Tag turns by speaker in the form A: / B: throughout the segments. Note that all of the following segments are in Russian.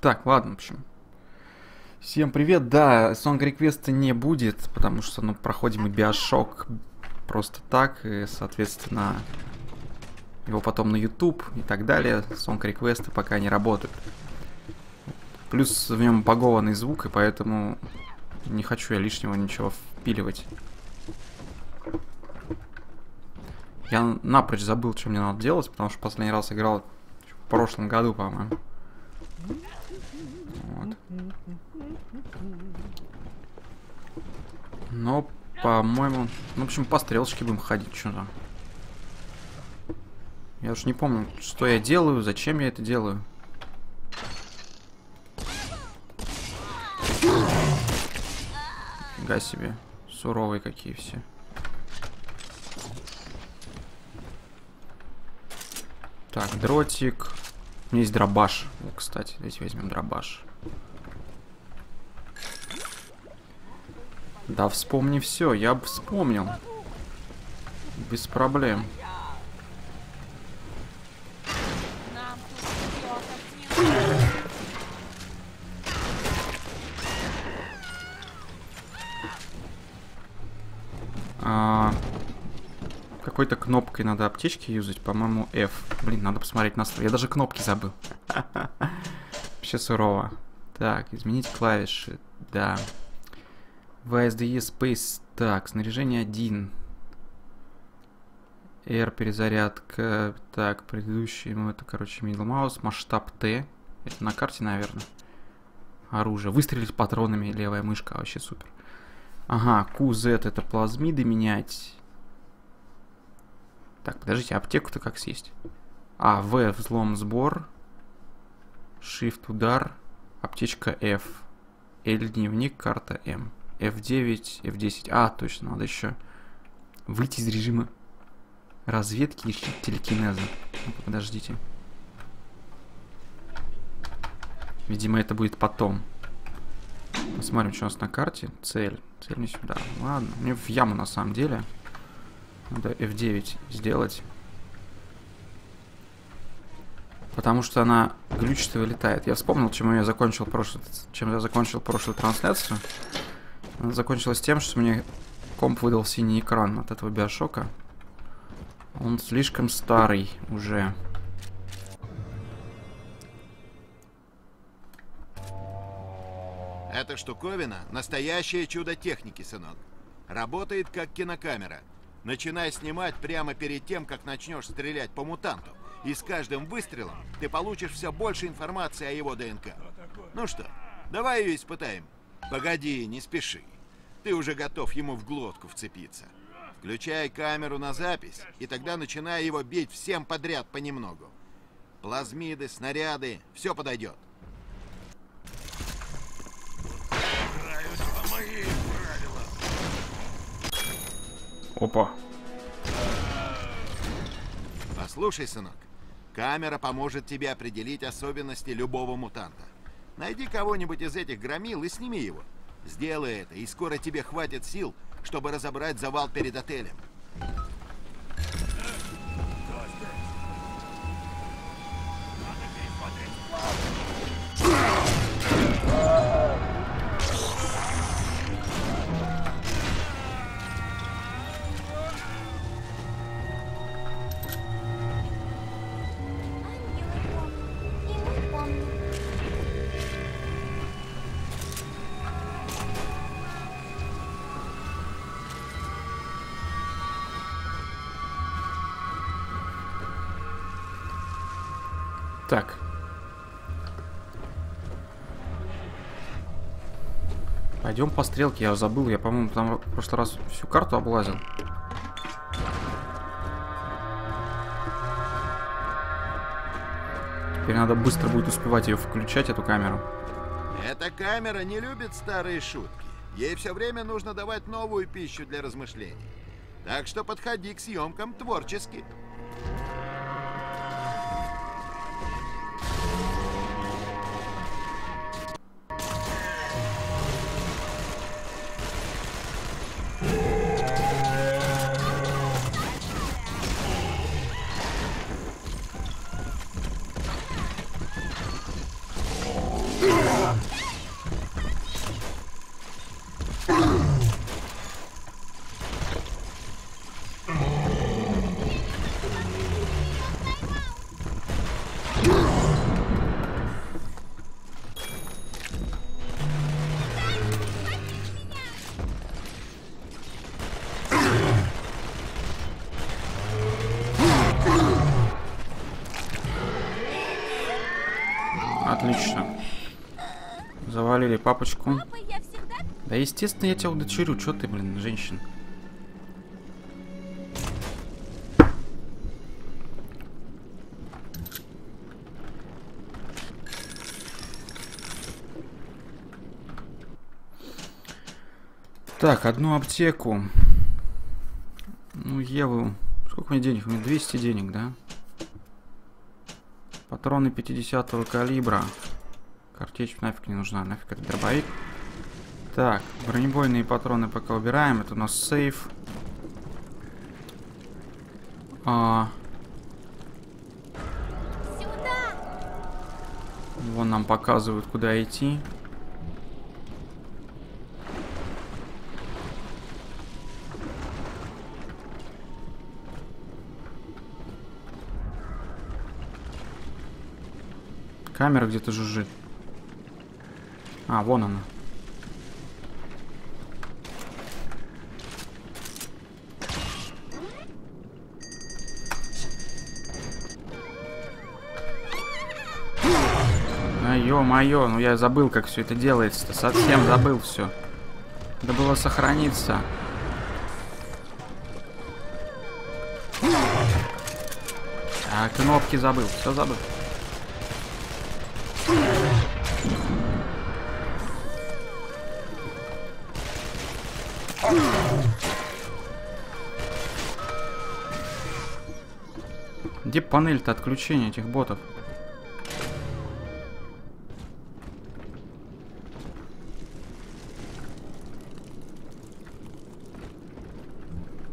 A: Так, ладно, в общем. Всем привет. Да, Request не будет, потому что, ну, проходим и Биошок просто так, и, соответственно, его потом на YouTube и так далее. Request пока не работают. Плюс в нем багованный звук, и поэтому не хочу я лишнего ничего впиливать. Я напрочь забыл, что мне надо делать, потому что последний раз играл в прошлом году, по-моему. Вот. Но, по-моему... Ну, в общем, по стрелочке будем ходить, что там. Я уж не помню, что я делаю, зачем я это делаю. Фига себе. Суровые какие все. Так, дротик. У меня есть дробаш. О, кстати, давайте возьмем дробаш. Да вспомни все, я бы вспомнил. Без проблем. А, какой-то кнопкой надо аптечки юзать, по-моему, F. Блин, надо посмотреть на Я даже кнопки забыл. Вообще сурово. Так, изменить клавиши. Да. VSDE Space. Так, снаряжение 1. R перезарядка. Так, предыдущий, ну это, короче, middle mouse. Масштаб T. Это на карте, наверное. Оружие. Выстрелить патронами. Левая мышка. Вообще супер. Ага, QZ это плазмиды менять. Так, подождите, аптеку-то как съесть? А, В, взлом, сбор. Shift, удар. Аптечка F. L, дневник, карта М. F9, F10. А, точно, надо еще выйти из режима разведки и телекинеза. ну подождите. Видимо, это будет потом. Посмотрим, что у нас на карте. Цель. Цель не сюда. Ладно, мне в яму на самом деле. Надо F9 сделать. Потому что она глючит и вылетает. Я вспомнил, чем я закончил прошлый, чем я закончил прошлую трансляцию. Она закончилась тем, что мне комп выдал синий экран от этого биошока. Он слишком старый уже.
B: Эта штуковина – настоящее чудо техники, сынок. Работает как кинокамера. Начинай снимать прямо перед тем, как начнешь стрелять по мутанту. И с каждым выстрелом ты получишь все больше информации о его ДНК. Ну что, давай ее испытаем. Погоди, не спеши. Ты уже готов ему в глотку вцепиться. Включай камеру на запись, и тогда начинай его бить всем подряд понемногу. Плазмиды, снаряды, все подойдет.
A: Опа.
B: Послушай, сынок, камера поможет тебе определить особенности любого мутанта. Найди кого-нибудь из этих громил и сними его. Сделай это, и скоро тебе хватит сил, чтобы разобрать завал перед отелем.
A: Так. Пойдем по стрелке, я забыл, я, по-моему, там в прошлый раз всю карту облазил. Теперь надо быстро будет успевать ее включать, эту камеру.
B: Эта камера не любит старые шутки. Ей все время нужно давать новую пищу для размышлений. Так что подходи к съемкам творчески.
A: Папочку.
C: Папа, я всегда...
A: Да естественно я тебя удочерю. Чё ты, блин, женщин? Так, одну аптеку. Ну, Еву. Сколько мне денег? У меня 200 денег, да? Патроны 50 калибра. Картечь нафиг не нужна. Нафиг это дробовик. Так, бронебойные патроны пока убираем. Это у нас сейф. А, вон нам показывают, куда идти. Камера где-то жужжит. А, вон она. А, ё-моё, ну я забыл, как все это делается-то. Совсем забыл все. Надо было сохраниться. А, кнопки забыл, все забыл. Где панель-то отключения этих ботов?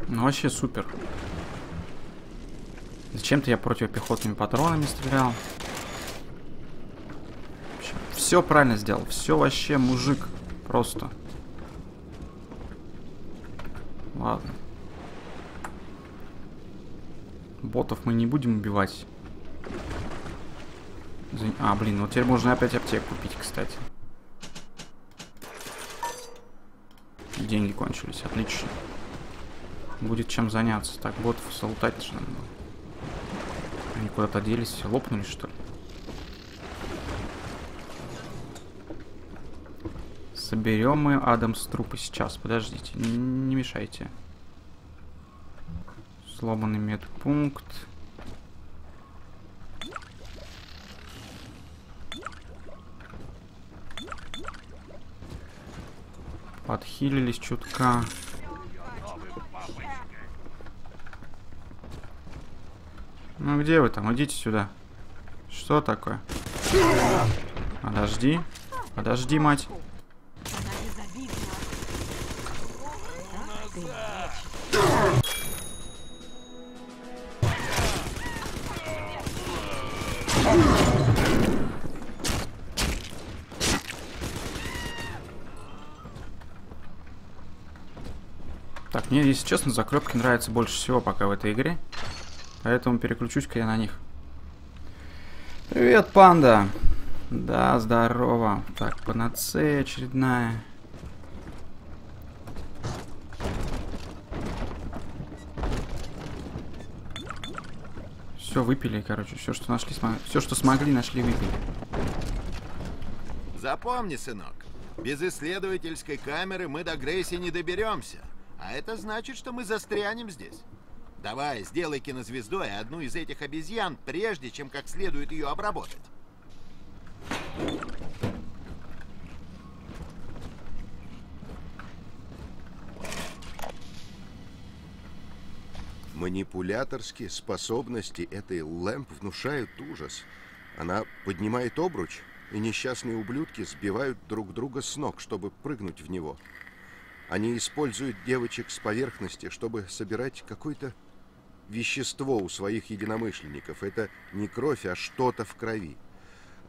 A: Ну вообще супер. Зачем-то я противопехотными патронами стрелял. Все правильно сделал. Все вообще мужик. Просто. Ладно. Ботов мы не будем убивать. А, блин, вот теперь можно опять аптеку купить, кстати. Деньги кончились, отлично. Будет чем заняться. Так, ботов солтать же надо было. Они куда-то делись, лопнули что ли? Соберем мы Адамс трупы сейчас. Подождите, не мешайте. Сломанный медпункт. Подхилились чутка. Ну где вы там? Идите сюда. Что такое? Подожди. Подожди, мать. Мне, если честно, заклепки нравятся больше всего пока в этой игре. Поэтому переключусь-ка я на них. Привет, панда! Да, здорово. Так, панацея очередная. Все выпили, короче, все, что нашли, все, что смогли, нашли, выпили.
B: Запомни, сынок, без исследовательской камеры мы до Грейси не доберемся. А это значит, что мы застрянем здесь. Давай, сделай кинозвездой одну из этих обезьян, прежде чем как следует ее обработать.
D: Манипуляторские способности этой Лэмп внушают ужас. Она поднимает обруч, и несчастные ублюдки сбивают друг друга с ног, чтобы прыгнуть в него. Они используют девочек с поверхности, чтобы собирать какое-то вещество у своих единомышленников. Это не кровь, а что-то в крови.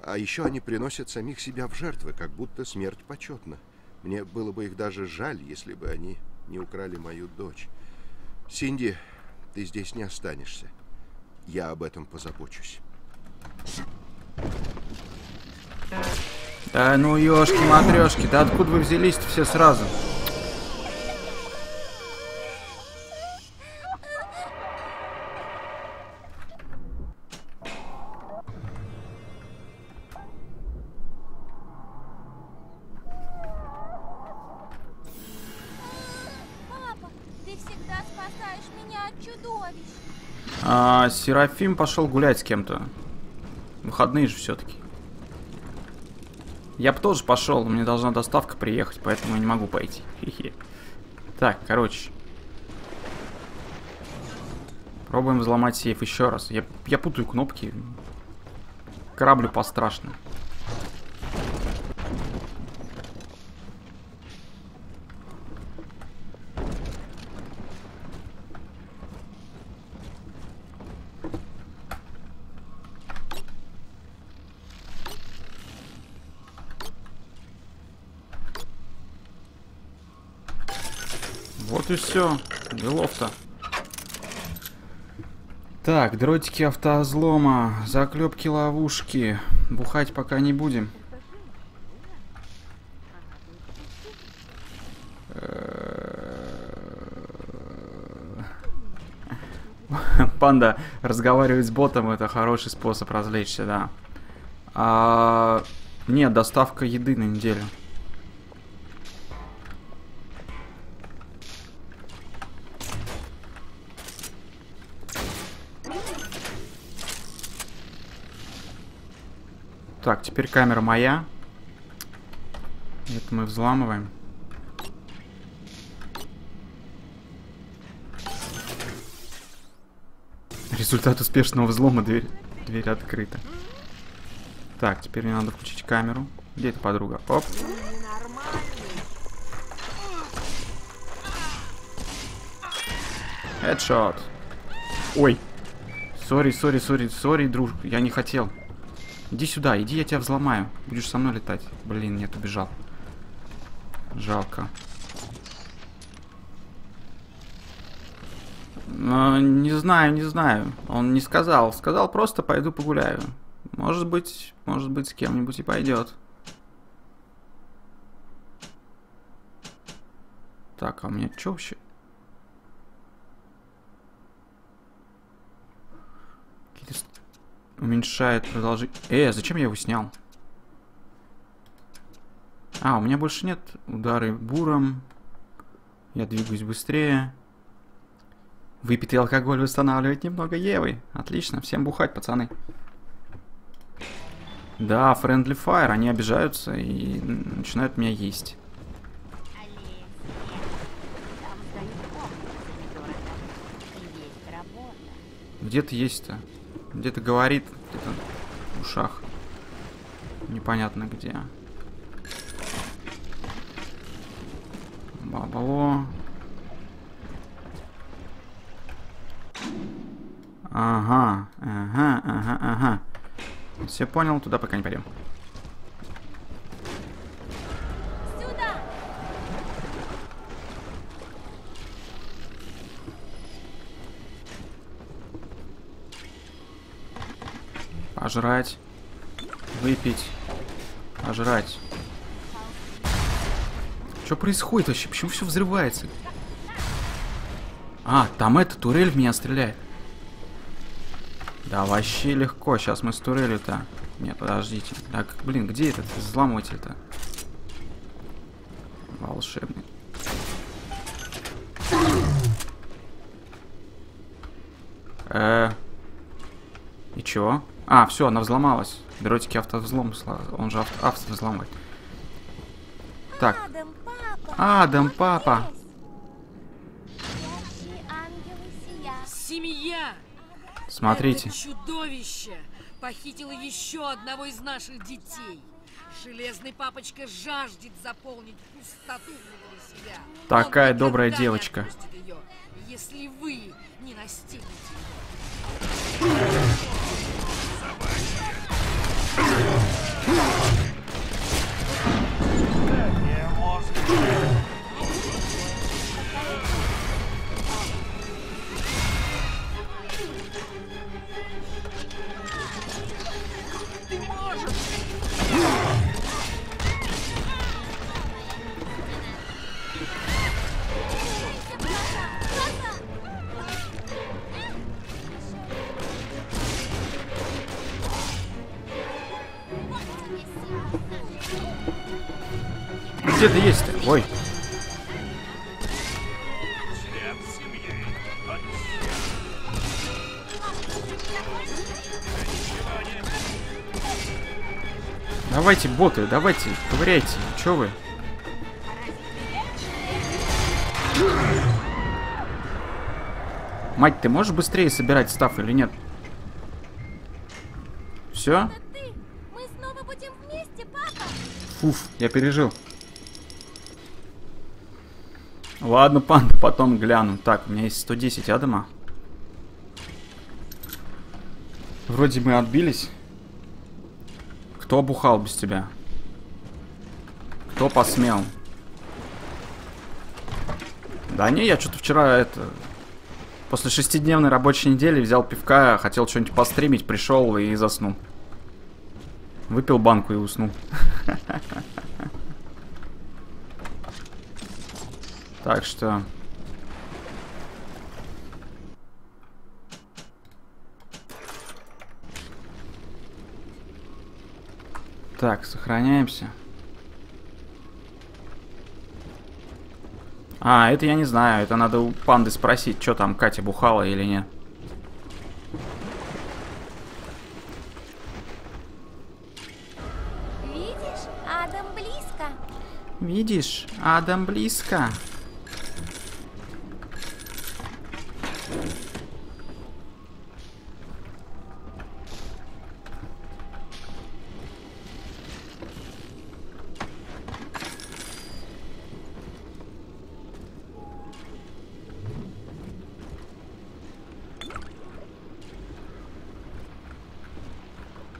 D: А еще они приносят самих себя в жертвы, как будто смерть почетна. Мне было бы их даже жаль, если бы они не украли мою дочь. Синди, ты здесь не останешься. Я об этом позабочусь.
A: Да ну ёшки-матрёшки, да откуда вы взялись-то все сразу? А, Серафим пошел гулять с кем-то. Выходные же все-таки. Я бы тоже пошел, мне должна доставка приехать, поэтому я не могу пойти. Хе-хе. Так, короче. Пробуем взломать сейф еще раз. Я, я путаю кнопки. Кораблю пострашно. Вот и все. Делов-то. Так, дротики автозлома, заклепки ловушки. Бухать пока не будем. Панда разговаривать с ботом это хороший способ развлечься, да. А, нет, доставка еды на неделю. Так, теперь камера моя. Это мы взламываем. Результат успешного взлома, дверь, дверь открыта. Так, теперь мне надо включить камеру. Где эта подруга? Оп. Хедшот. Ой. Sorry, sorry, sorry, sorry, друг. Я не хотел. Иди сюда, иди, я тебя взломаю. Будешь со мной летать. Блин, нет, убежал. Жалко. Но, не знаю, не знаю. Он не сказал. Сказал просто пойду погуляю. Может быть, может быть, с кем-нибудь и пойдет. Так, а у меня что вообще? Какие-то ст- Уменьшает продолжение. Э, зачем я его снял? А, у меня больше нет удары буром. Я двигаюсь быстрее. Выпитый алкоголь восстанавливает немного Евы. Отлично, всем бухать, пацаны. Да, Friendly Fire, они обижаются и начинают меня есть. Где ты есть-то? Где-то говорит, где-то в ушах. Непонятно где. Бабло. Ага, ага, ага, ага. Все понял, туда пока не пойдем. Пожрать. Выпить. Пожрать. Что происходит вообще? Почему все взрывается? А, там эта турель в меня стреляет. Да, вообще легко. Сейчас мы с турелью-то... Нет, подождите. Так, блин, где этот взламыватель-то? Волшебный. Э, и чего? А, все, она взломалась. Дротики автовзлом, он же авто, авто взламывает. Так,
C: Адам, папа!
A: Адам, папа.
E: Семья!
A: Смотрите.
E: Это чудовище похитило еще одного из наших детей. Железный папочка жаждет заполнить пустоту внутри себя.
A: Такая
E: Он
A: добрая девочка.
E: ее, если вы не настигнете yeah, awesome.
A: Где ты есть-то? Ой. Давайте, боты, давайте, ковыряйте. Чё вы? Мать, ты можешь быстрее собирать став или нет? Все? Фуф, я пережил. Ладно, панда, потом гляну. Так, у меня есть 110 адама. Вроде мы отбились. Кто бухал без тебя? Кто посмел? Да не, я что-то вчера это... После шестидневной рабочей недели взял пивка, хотел что-нибудь постримить, пришел и заснул. Выпил банку и уснул. Так что... Так, сохраняемся. А, это я не знаю. Это надо у панды спросить, что там Катя бухала или нет.
C: Видишь, Адам близко.
A: Видишь, Адам близко.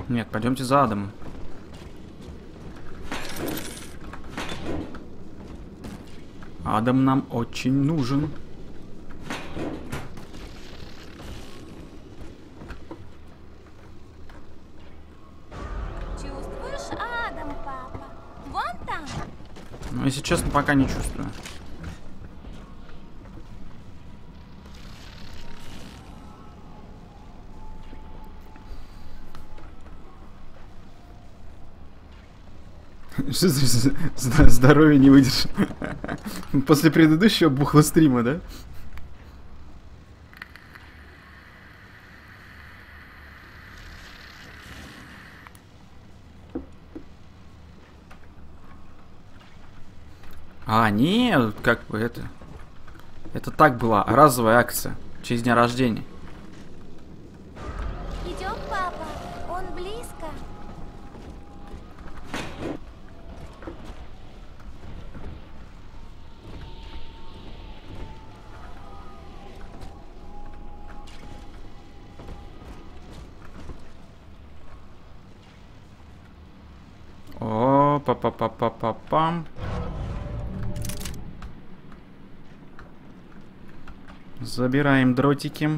A: Нет, пойдемте за Адамом. Адам нам очень нужен. Но если честно, пока не чувствую. Что здоровье не выдержал? После предыдущего бухла стрима, да? А, нет, как бы это... Это так была разовая акция. В честь дня рождения.
C: Идем, папа. Он близко.
A: О, па па па па па пам Забираем дротики.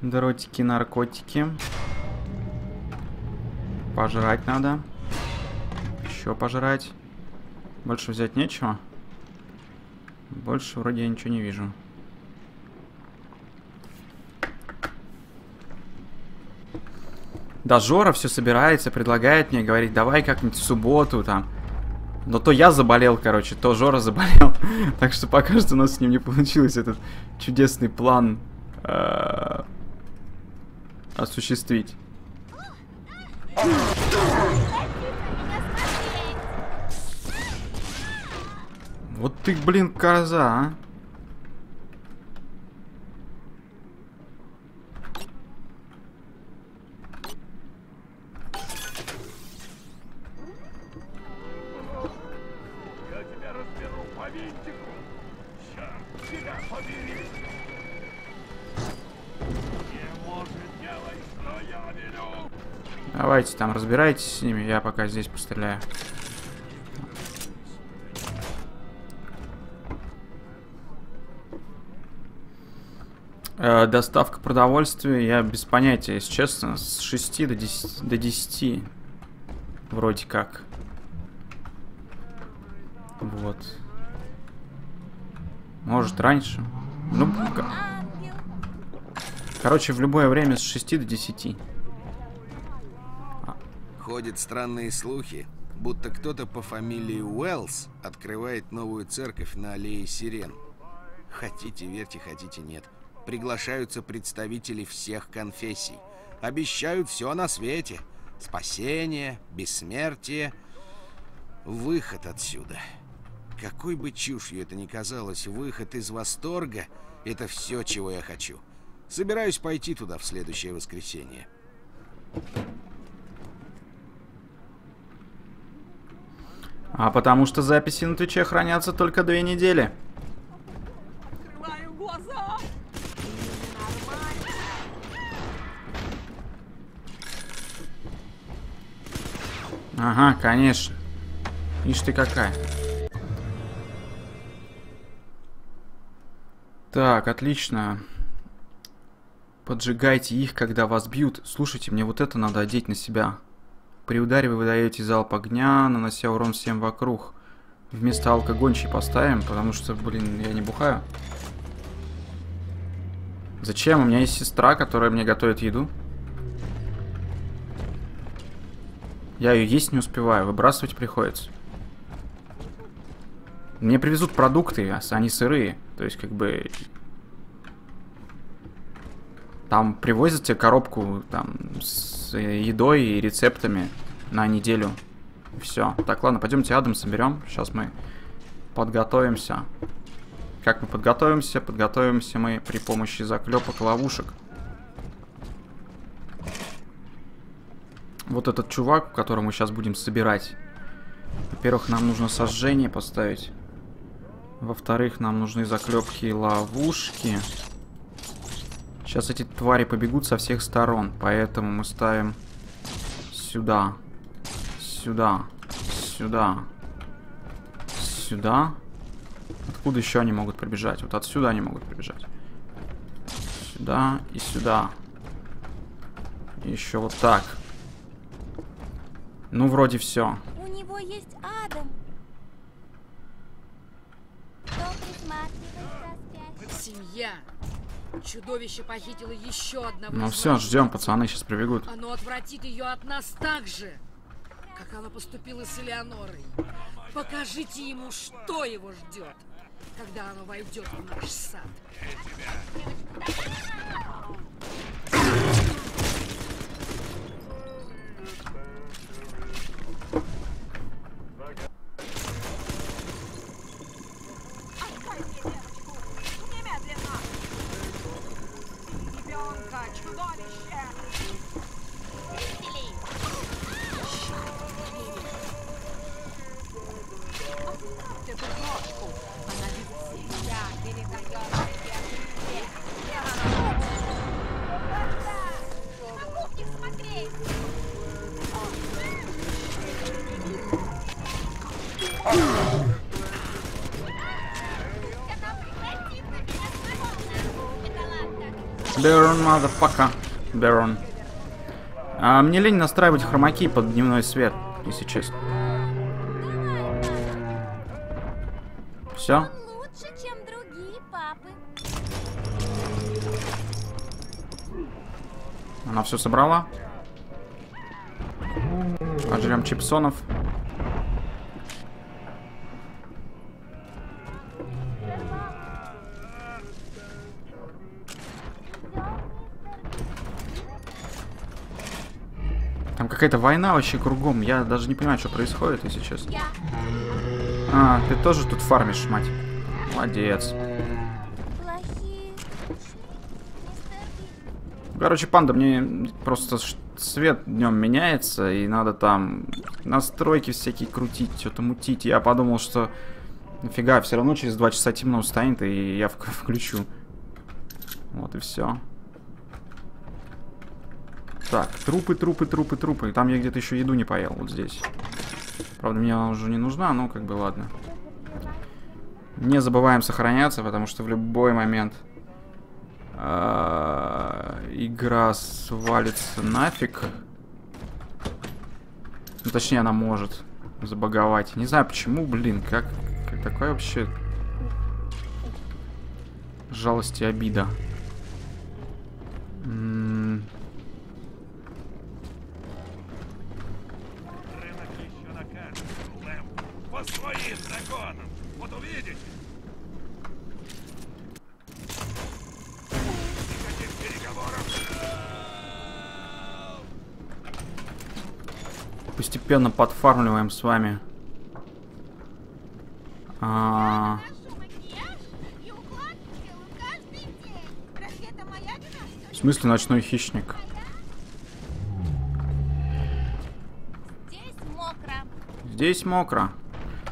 A: Дротики, наркотики. Пожрать надо. Еще пожрать. Больше взять нечего. Больше вроде я ничего не вижу. Да, Жора все собирается, предлагает мне, говорит, давай как-нибудь в субботу там. Но то я заболел, короче, то Жора заболел. так что пока что у нас с ним не получилось этот чудесный план э, осуществить. Вот ты, блин, коза, а. Разбирайтесь с ними, я пока здесь постреляю. Э, доставка продовольствия, я без понятия, если честно, с 6 до 10, до 10 вроде как. Вот. Может раньше. Ну, короче, в любое время с 6 до 10.
F: Ходят странные слухи, будто кто-то по фамилии Уэллс открывает новую церковь на аллее Сирен. Хотите верьте, хотите нет. Приглашаются представители всех конфессий. Обещают все на свете. Спасение, бессмертие, выход отсюда. Какой бы чушью это ни казалось, выход из восторга — это все, чего я хочу. Собираюсь пойти туда в следующее воскресенье.
A: А потому что записи на Твиче хранятся только две недели. Ага, конечно. Ишь ты какая. Так, отлично. Поджигайте их, когда вас бьют. Слушайте, мне вот это надо одеть на себя. При ударе вы выдаете залп огня, нанося урон всем вокруг. Вместо алкогончей поставим, потому что, блин, я не бухаю. Зачем? У меня есть сестра, которая мне готовит еду. Я ее есть не успеваю, выбрасывать приходится. Мне привезут продукты, а они сырые. То есть, как бы... Там привозят тебе коробку там, с едой и рецептами на неделю. Все. Так, ладно, пойдемте Адам соберем. Сейчас мы подготовимся. Как мы подготовимся? Подготовимся мы при помощи заклепок ловушек. Вот этот чувак, которого мы сейчас будем собирать. Во-первых, нам нужно сожжение поставить. Во-вторых, нам нужны заклепки и ловушки. Сейчас эти твари побегут со всех сторон, поэтому мы ставим сюда, сюда, сюда, сюда. Откуда еще они могут прибежать? Вот отсюда они могут прибежать. Сюда и сюда. Еще вот так. Ну, вроде все.
C: У него есть Адам.
E: Семья! Чудовище похитило еще одного
A: Ну все, ждем, пацаны сейчас прибегут.
E: Оно отвратит ее от нас так же, как оно поступило с Элеонорой. Покажите ему, что его ждет, когда оно войдет в наш сад.
C: На
A: Берон, motherfucker. Берон. А, мне лень настраивать хромаки под дневной свет, если честно. Все? Она все собрала. Пожрем чипсонов. Какая-то война вообще кругом. Я даже не понимаю, что происходит, если честно. А, ты тоже тут фармишь, мать. Молодец. Короче, панда, мне просто свет днем меняется, и надо там настройки всякие крутить, что-то мутить. Я подумал, что нафига, все равно через два часа темно станет, и я вк- включу. Вот и все. Так, трупы, трупы, трупы, трупы. Там я где-то еще еду не поел, вот здесь. Правда, мне она уже не нужна, но как бы ладно. Не забываем сохраняться, потому что в любой момент а, игра свалится нафиг. Ну, точнее, она может забаговать. Не знаю почему, блин, как, как такое вообще жалость и обида
G: еще накажет. И с драконом. Вот увидите. Никаких переговоров.
A: Постепенно подфармливаем с вами. А, в смысле ночной хищник?
C: здесь мокро?
A: Здесь мокро.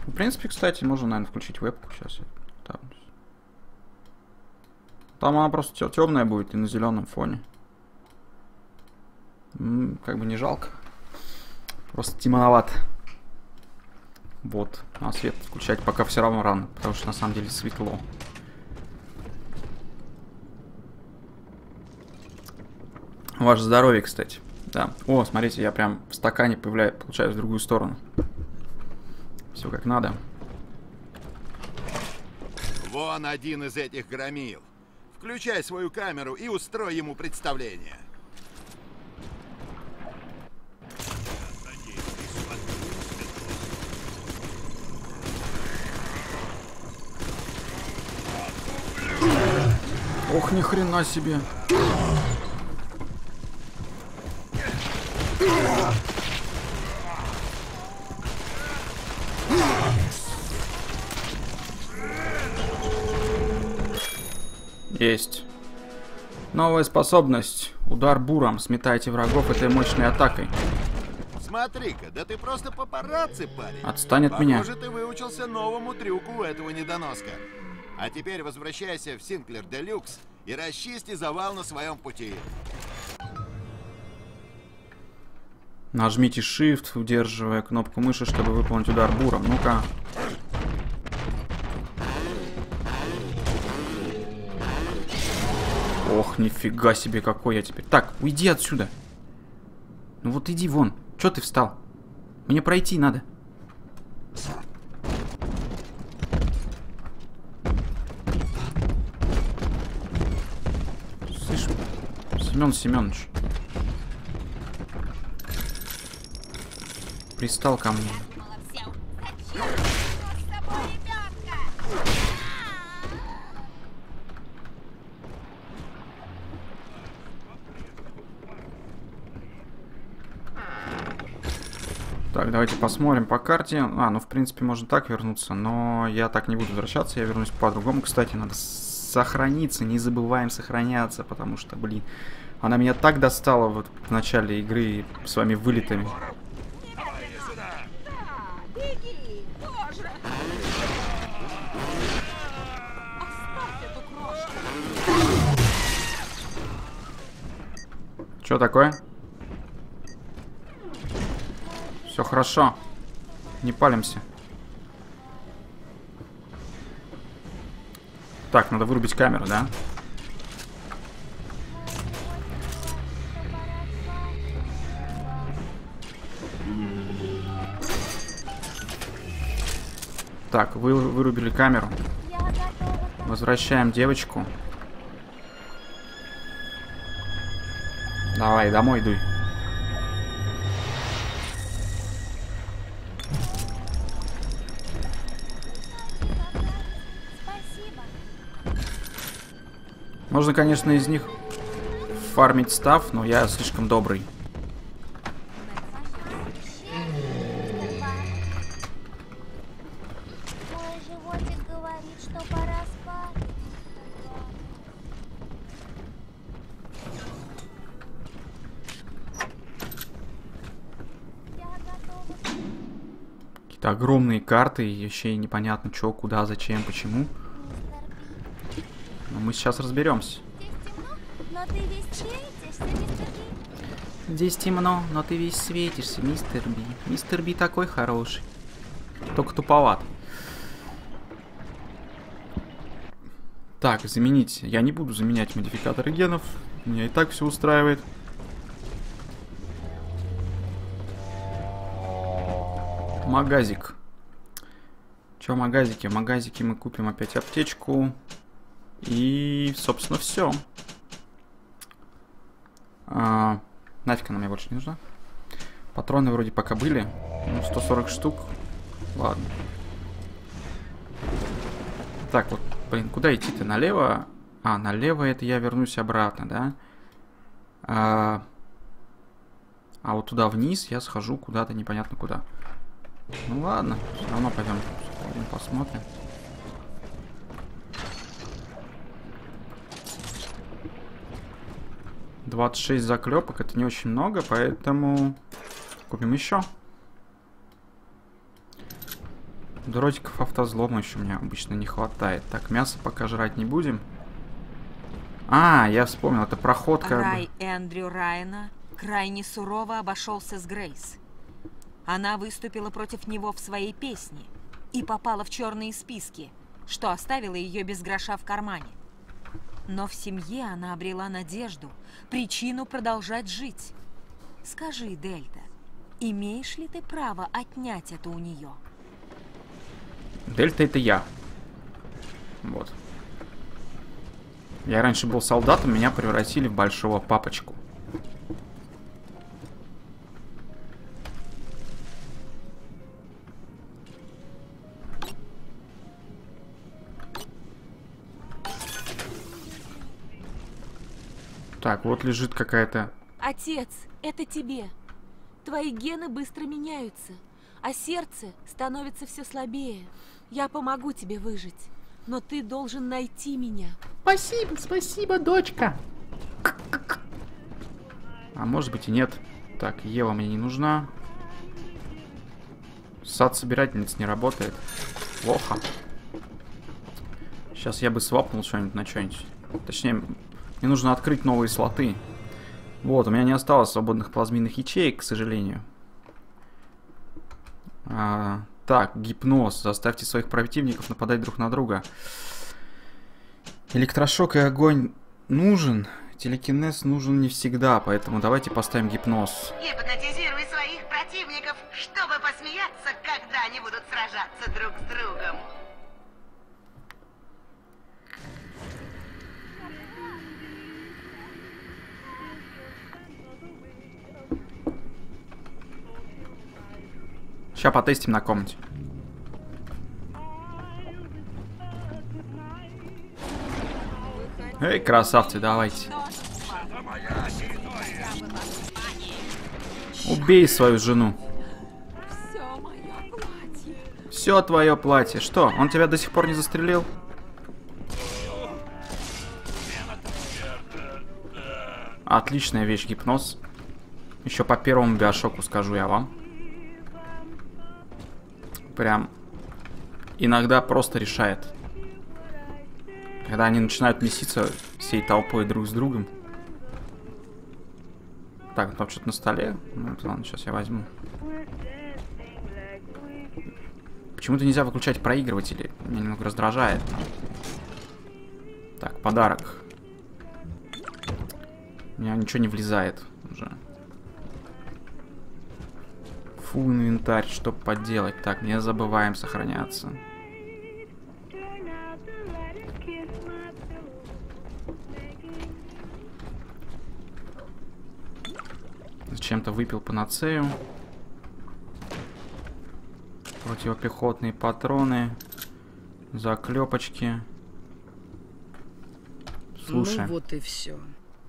A: В принципе, кстати, можно, наверное, включить вебку. Сейчас там. Там она просто темная будет и на зеленом фоне. М, как бы не жалко. Просто темновато. Вот. А свет включать пока все равно рано, потому что на самом деле светло. Ваше здоровье, кстати. Да. О, смотрите, я прям в стакане появляю, получаю в другую сторону. Все как надо.
B: Вон один из этих громил. Включай свою камеру и устрой ему представление.
A: Ох, ни хрена себе. Есть. Новая способность. Удар буром. Сметайте врагов этой мощной атакой.
B: Смотри-ка, да ты просто папарацци, парень.
A: Отстань от меня.
B: Похоже, ты выучился новому трюку у этого недоноска. А теперь возвращайся в Синклер Делюкс и расчисти завал на своем пути.
A: Нажмите Shift, удерживая кнопку мыши, чтобы выполнить удар буром. Ну-ка. Ох, нифига себе, какой я теперь. Так, уйди отсюда. Ну вот иди вон. Чё ты встал? Мне пройти надо. Слышь, Семен Семенович. Пристал ко мне. Так, давайте посмотрим по карте. А, ну, в принципе, можно так вернуться, но я так не буду возвращаться, я вернусь по-другому. Кстати, надо сохраниться, не забываем сохраняться, потому что, блин, она меня так достала вот в начале игры с вами вылетами. Что такое? Все хорошо. Не палимся. Так, надо вырубить камеру, да? Так, вы вырубили камеру. Возвращаем девочку. Давай, домой дуй. Можно, конечно, из них фармить став, но я слишком добрый. Какие-то огромные карты, и вообще непонятно, что, куда, зачем, почему. Но мы сейчас разберемся.
C: Здесь темно, но ты весь светишься, мистер Би.
A: Мистер Би такой хороший. Только туповат. Так, заменить. Я не буду заменять модификаторы генов. Меня и так все устраивает. Магазик. Че? В магазике мы купим опять аптечку. И, собственно, все. А, нафиг она мне больше не нужна. Патроны вроде пока были. Ну, 140 штук. Ладно. Так, вот, блин, куда идти-то? Налево? А, налево это я вернусь обратно, да? А, а вот туда вниз я схожу куда-то непонятно куда. Ну ладно, все равно пойдем сходим, посмотрим. Двадцать шесть заклепок, это не очень много, поэтому купим еще. Дротиков автозлома еще мне обычно не хватает. Так, мясо пока жрать не будем. А, я вспомнил, это проходка.
H: Рай Эндрю Райана крайне сурово обошелся с Грейс. Она выступила против него в своей песне и попала в черные списки, что оставило ее без гроша в кармане. Но в семье она обрела надежду, причину продолжать жить. Скажи, Дельта, имеешь ли ты право отнять это у нее?
A: Дельта это я. Вот. Я раньше был солдатом, меня превратили в большого папочку. Так, вот лежит какая-то...
I: Отец, это тебе. Твои гены быстро меняются, а сердце становится все слабее. Я помогу тебе выжить, но ты должен найти меня.
J: Спасибо, спасибо, дочка.
A: А может быть и нет. Так, Ева мне не нужна. Сад собирательниц не работает. Плохо. Сейчас я бы свапнул что-нибудь на что-нибудь. Точнее, мне нужно открыть новые слоты. Вот, у меня не осталось свободных плазменных ячеек, к сожалению. А, так, гипноз. Заставьте своих противников нападать друг на друга. Электрошок и огонь нужен. Телекинез нужен не всегда, поэтому давайте поставим гипноз.
K: Гипнотизируй своих противников, чтобы посмеяться, когда они будут сражаться друг с другом.
A: Сейчас потестим на комнате. Эй, красавцы, давайте. Убей свою жену.
I: Все
A: твое платье. Что, он тебя до сих пор не застрелил? Отличная вещь, гипноз. Еще по первому биошоку скажу я вам. Прям иногда просто решает. Когда они начинают меситься всей толпой друг с другом. Так, там что-то на столе. Ну, ладно, сейчас я возьму. Почему-то нельзя выключать проигрыватели. Меня немного раздражает. Так, подарок. У меня ничего не влезает уже. Фу, инвентарь, что поделать. Так, не забываем сохраняться. Зачем-то выпил панацею. Противопехотные патроны. Заклепочки. Слушай.
E: Ну вот и все.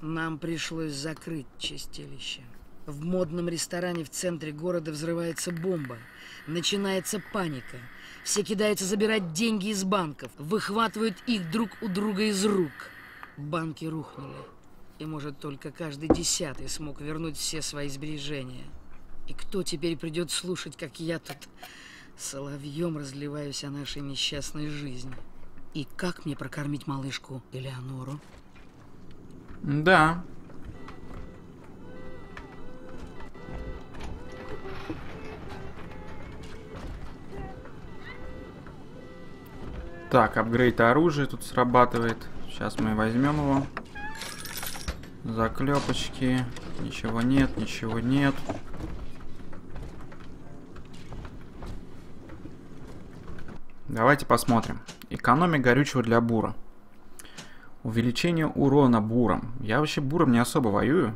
E: Нам пришлось закрыть чистилище. В модном ресторане в центре города взрывается бомба. Начинается паника. Все кидаются забирать деньги из банков. Выхватывают их друг у друга из рук. Банки рухнули. И, может, только каждый десятый смог вернуть все свои сбережения. И кто теперь придет слушать, как я тут соловьем разливаюсь о нашей несчастной жизни? И как мне прокормить малышку Элеонору?
A: Да. Так, апгрейд оружия тут срабатывает. Сейчас мы возьмем его. Заклепочки. Ничего нет, ничего нет. Давайте посмотрим. Экономия горючего для бура. Увеличение урона буром. Я вообще буром не особо воюю.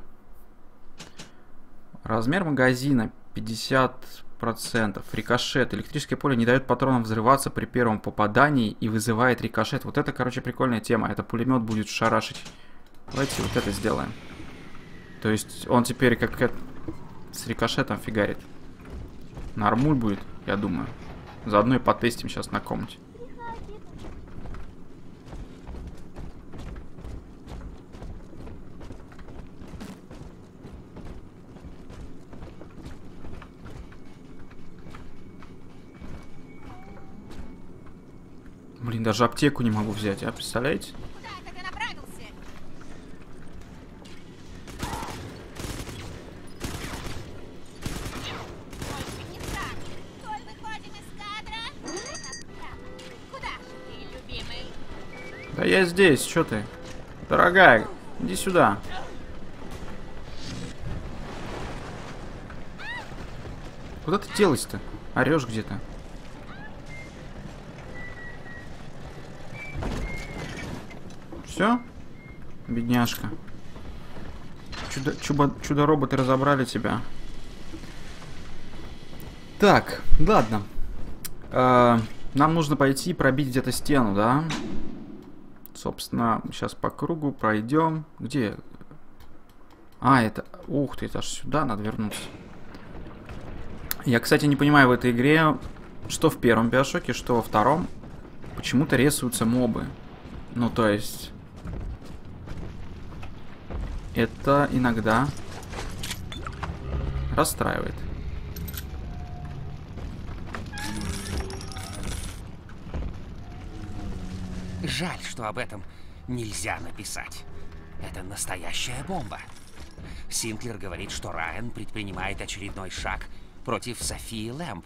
A: Размер магазина 50 процентов. Рикошет. Электрическое поле не дает патронам взрываться при первом попадании и вызывает рикошет. Вот это, короче, прикольная тема. Это пулемет будет шарашить. Давайте вот это сделаем. То есть он теперь как с рикошетом фигарит. Нормуль будет, я думаю. Заодно и потестим сейчас на комнате. Блин, даже аптеку не могу взять, а? Представляете? Да я здесь, что ты? Дорогая, иди сюда. Куда ты делась-то? Орешь где-то. Все? Бедняжка. Чудо, чудо, чудо-роботы разобрали тебя. Так, ладно. Э, нам нужно пойти пробить где-то стену, да? Собственно, сейчас по кругу пройдем. Где? А, это... Ух ты, это аж сюда надо вернуться. Я, кстати, не понимаю в этой игре, что в первом биошоке, что во втором. Почему-то рисуются мобы. Ну, то есть... Это иногда расстраивает.
L: Жаль, что об этом нельзя написать. Это настоящая бомба. Синклер говорит, что Райан предпринимает очередной шаг против Софии Лэмп,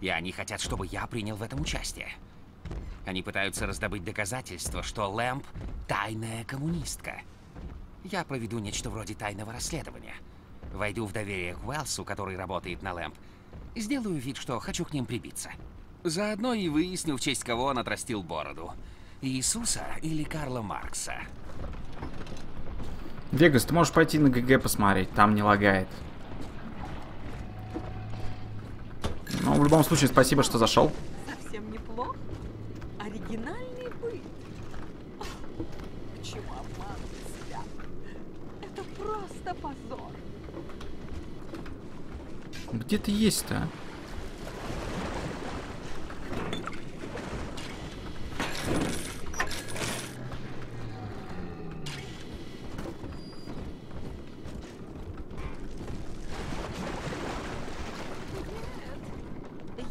L: и они хотят, чтобы я принял в этом участие. Они пытаются раздобыть доказательства, что Лэмп — тайная коммунистка. Я проведу нечто вроде тайного расследования. Войду в доверие к Уэлсу, который работает на Лэмп. Сделаю вид, что хочу к ним прибиться. Заодно и выясню, в честь кого он отрастил бороду. Иисуса или Карла Маркса.
A: Вегас, ты можешь пойти на ГГ посмотреть, там не лагает. Ну, в любом случае, спасибо, что зашел.
C: Совсем неплохо. Оригинальный быт. К чему обманывать себя? Это просто позор.
A: Где ты есть-то? а?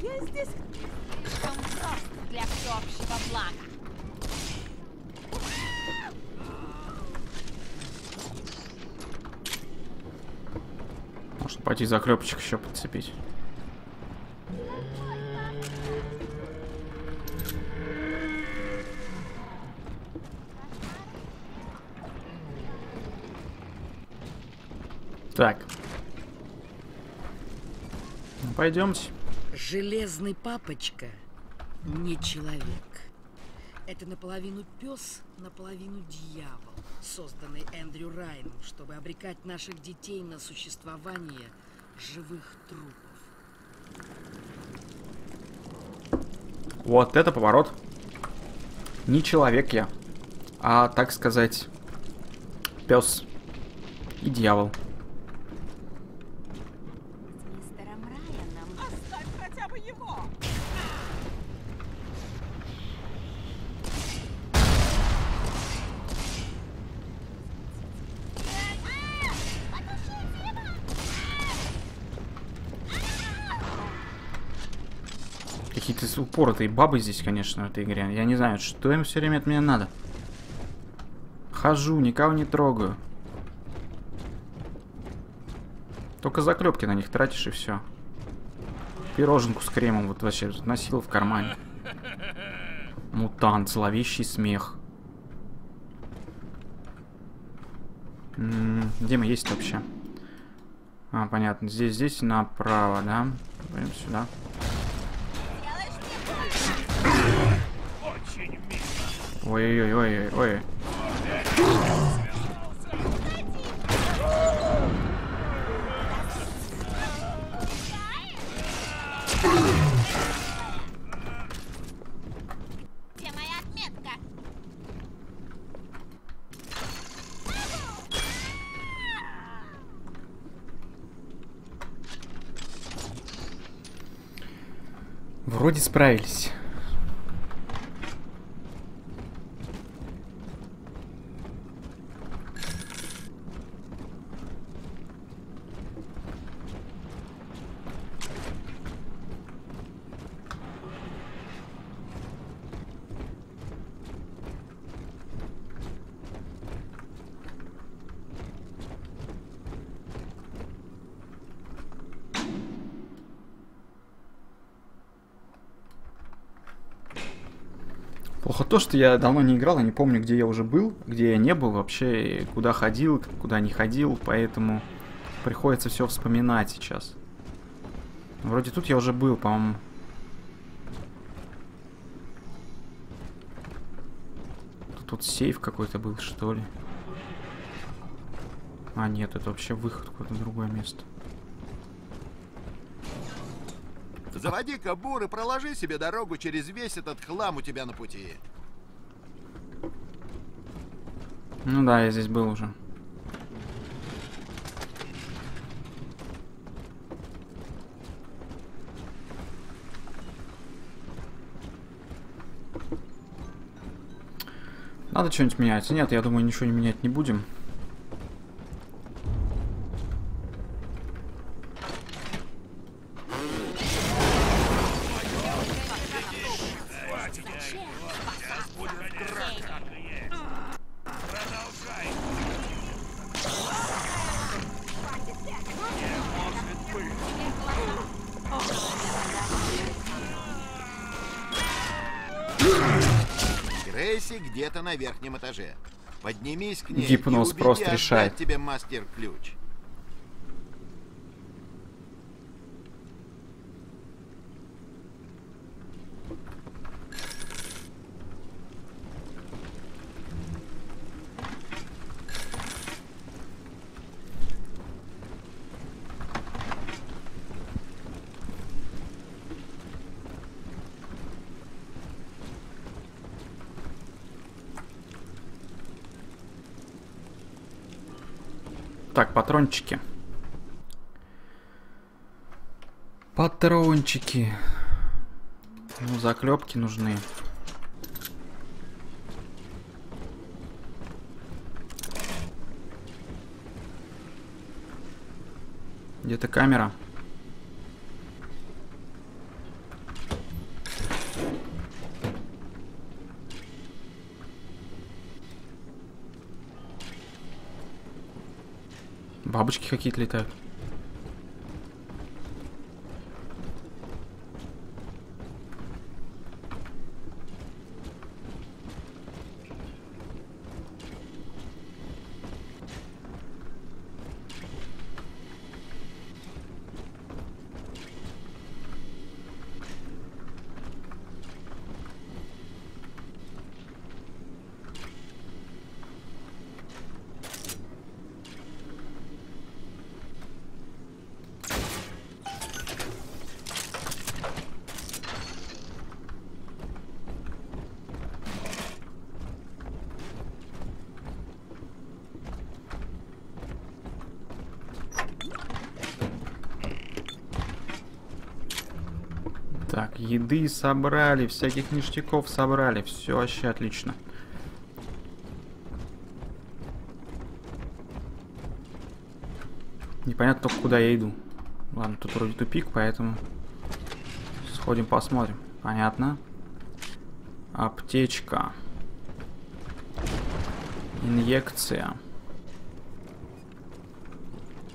C: Я здесь
M: Слишком прост для всеобщего блага.
A: Можно пойти заклепочек еще подцепить. Так. Ну, пойдемте.
E: Железный папочка не человек. Это наполовину пес, наполовину дьявол, созданный Эндрю Райном, чтобы обрекать наших детей на существование живых трупов.
A: Вот это поворот. Не человек я, а, так сказать, пес и дьявол.
M: С мистером Райаном.
C: Оставь хотя бы его.
A: Какие-то упоротые бабы здесь, конечно, в этой игре. Я не знаю, что им все время от меня надо. Хожу, никого не трогаю. Только заклепки на них тратишь и все. Пироженку с кремом вот вообще носил в кармане. Мутант, зловещий смех. Где мы есть вообще? А, понятно. Здесь, здесь направо, да? Пойдем сюда. Ой-ой-ой-ой-ой. Вроде справились. То, что я давно не играл, я не помню, где я уже был, где я не был вообще, куда ходил, куда не ходил, поэтому приходится все вспоминать сейчас. Вроде тут я уже был, по-моему. Тут, тут сейф какой-то был, что ли. А, нет, это вообще выход куда-то другое место.
B: Заводи кабур и проложи себе дорогу через весь этот хлам у тебя на пути.
A: Ну да, я здесь был уже. Надо что-нибудь менять. Нет, я думаю, ничего не менять не будем.
B: Верхнем этаже. Поднимись к ней
A: Гипноз
B: и убеди
A: просто решает.
B: тебе мастер-ключ.
A: Так, патрончики. Патрончики. Ну, заклепки нужны. Где-то камера. Бабочки какие-то летают. Так, еды собрали, всяких ништяков собрали. Все вообще отлично. Непонятно только, куда я иду. Ладно, тут вроде тупик, поэтому сходим посмотрим. Понятно. Аптечка. Инъекция.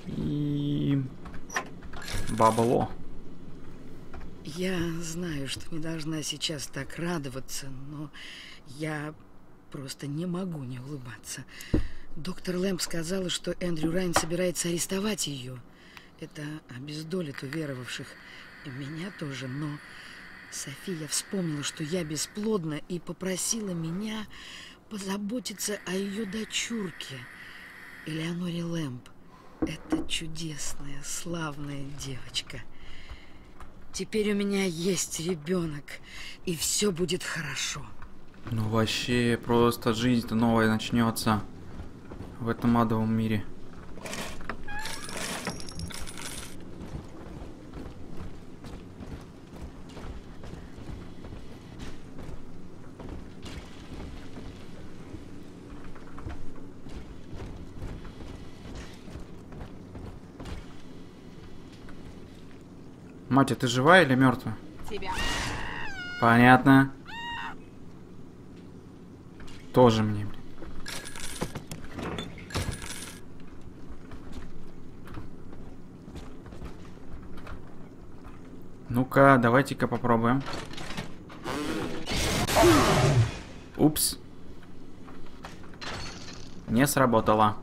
A: И... Бабло.
E: Я знаю, что не должна сейчас так радоваться, но я просто не могу не улыбаться. Доктор Лэмп сказала, что Эндрю Райн собирается арестовать ее. Это обездолит уверовавших. И меня тоже, но... София вспомнила, что я бесплодна, и попросила меня позаботиться о ее дочурке, Элеоноре Лэмп. Это чудесная, славная девочка. Теперь у меня есть ребенок, и все будет хорошо.
A: Ну вообще, просто жизнь-то новая начнется в этом адовом мире. Мать, а ты жива или мертвая?
M: Тебя.
A: Понятно. Тоже мне. Ну-ка, давайте-ка попробуем. Упс. Не сработало.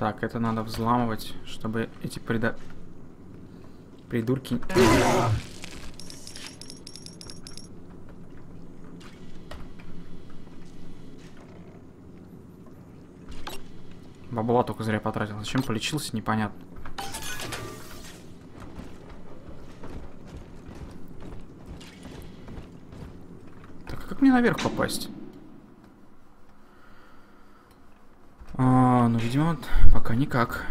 A: Так, это надо взламывать, чтобы эти преда... придурки... Бабла только зря потратил. Зачем полечился, непонятно. Так, а как мне наверх попасть? А, ну, видимо, вот пока никак.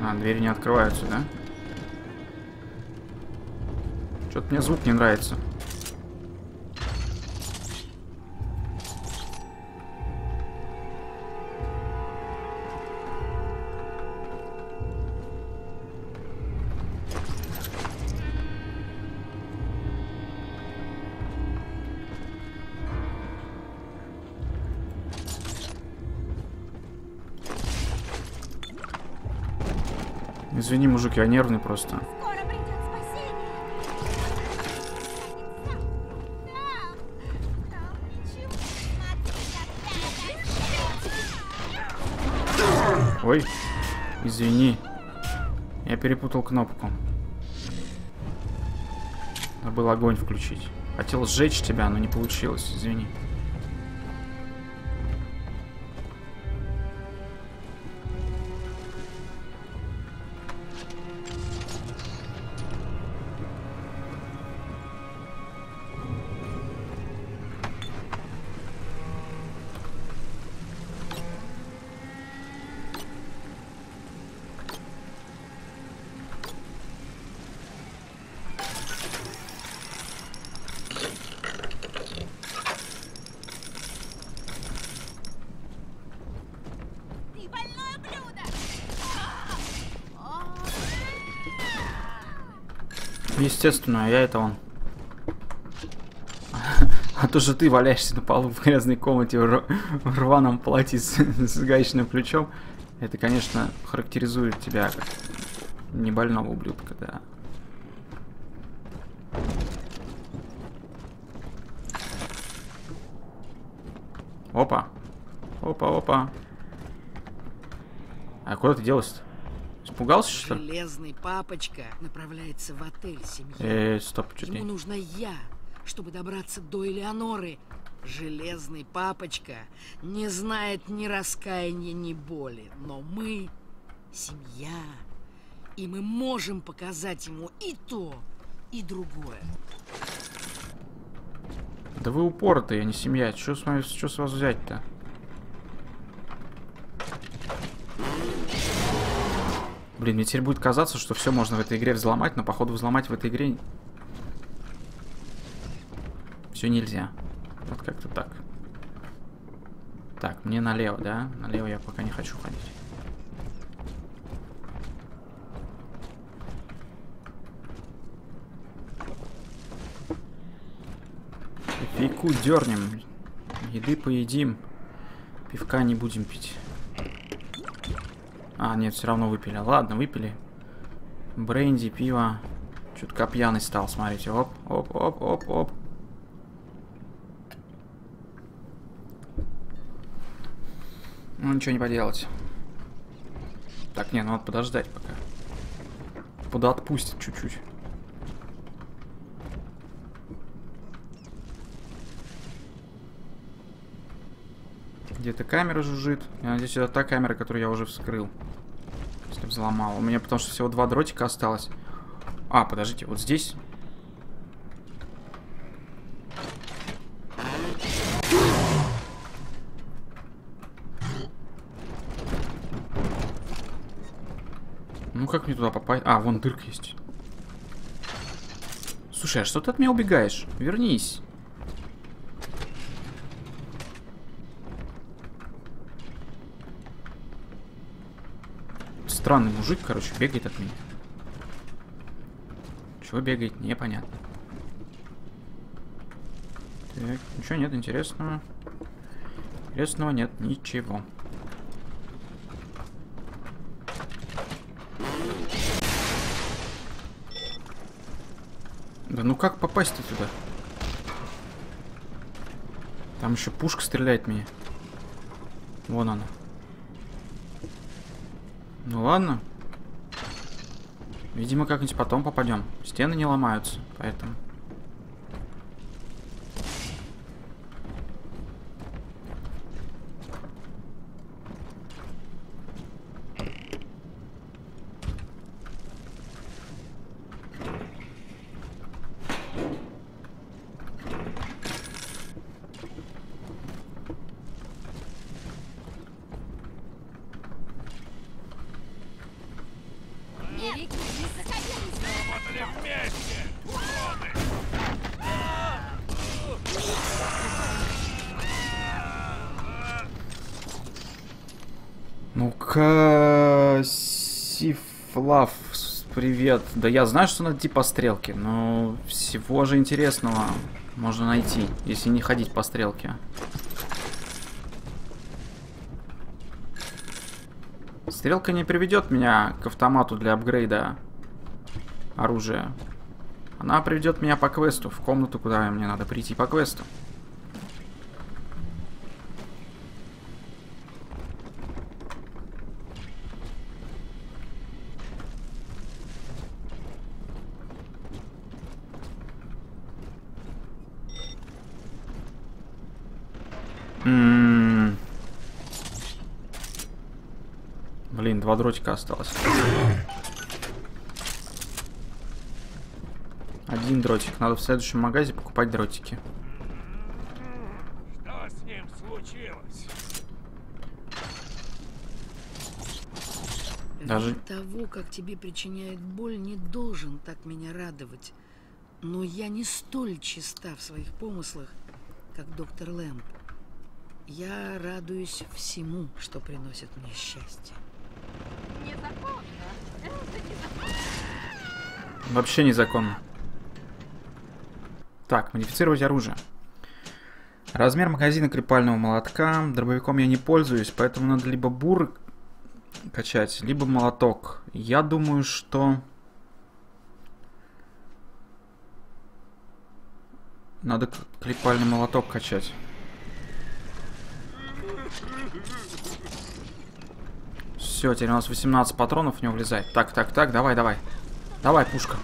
A: А, двери не открываются, да? Что-то мне звук не нравится. Извини, мужик, я нервный просто. Ой, извини. Я перепутал кнопку. Надо было огонь включить. Хотел сжечь тебя, но не получилось, извини.
C: Ты
A: Естественно, а я это он. А то же ты валяешься на полу в грязной комнате в, рваном платье с, с гаечным ключом. Это, конечно, характеризует тебя как не ублюдка, да. Опа. Опа, опа. А куда ты делась-то? Испугался, что ли?
E: Железный папочка направляется в отель семьи.
A: Э, стоп, что
E: Ему
A: ты...
E: нужна я, чтобы добраться до Элеоноры. Железный папочка не знает ни раскаяния, ни боли. Но мы семья. И мы можем показать ему и то, и другое.
A: Да вы упоротые, а не семья. Чё с, чё с вас взять-то? Блин, мне теперь будет казаться, что все можно в этой игре взломать, но походу взломать в этой игре все нельзя. Вот как-то так. Так, мне налево, да? Налево я пока не хочу ходить. Кофейку дернем. Еды поедим. Пивка не будем пить. А, нет, все равно выпили. Ладно, выпили. Бренди, пиво. Чутка пьяный стал, смотрите. Оп, оп, оп, оп, оп. Ну, ничего не поделать. Так, не, ну надо подождать пока. Куда отпустит чуть-чуть. Где-то камера жужжит. Я надеюсь, это та камера, которую я уже вскрыл. Если взломал. У меня потому что всего два дротика осталось. А, подождите, вот здесь. Ну как мне туда попасть? А, вон дырка есть. Слушай, а что ты от меня убегаешь? Вернись. Странный мужик, короче, бегает от меня. Чего бегает, непонятно. Так, ничего нет интересного. Интересного нет, ничего. Да ну как попасть-то туда? Там еще пушка стреляет меня. Вон она. Ну ладно. Видимо, как-нибудь потом попадем. Стены не ломаются, поэтому...
G: Работали вместе! Уроды!
A: Ну-ка, Сифлав, с- привет. Да я знаю, что надо идти по стрелке, но всего же интересного можно найти, если не ходить по стрелке. Стрелка не приведет меня к автомату для апгрейда оружия. Она приведет меня по квесту, в комнату, куда мне надо прийти по квесту. М. Блин, два дротика осталось. Один дротик. Надо в следующем магазе покупать дротики.
G: Что с ним случилось?
A: Даже-
E: Вид того, как тебе причиняет боль, не должен так меня радовать. Но я не столь чиста в своих помыслах, как доктор Лэмп. Я радуюсь всему, что приносит мне счастье.
A: Вообще незаконно. Так, модифицировать оружие. Размер магазина крепального молотка. Дробовиком я не пользуюсь, поэтому надо либо бур качать, либо молоток. Я думаю, что... Надо крепальный молоток качать. Все, теперь у нас 18 патронов в него влезает. Так, так, так, давай, давай. Давай, пушка.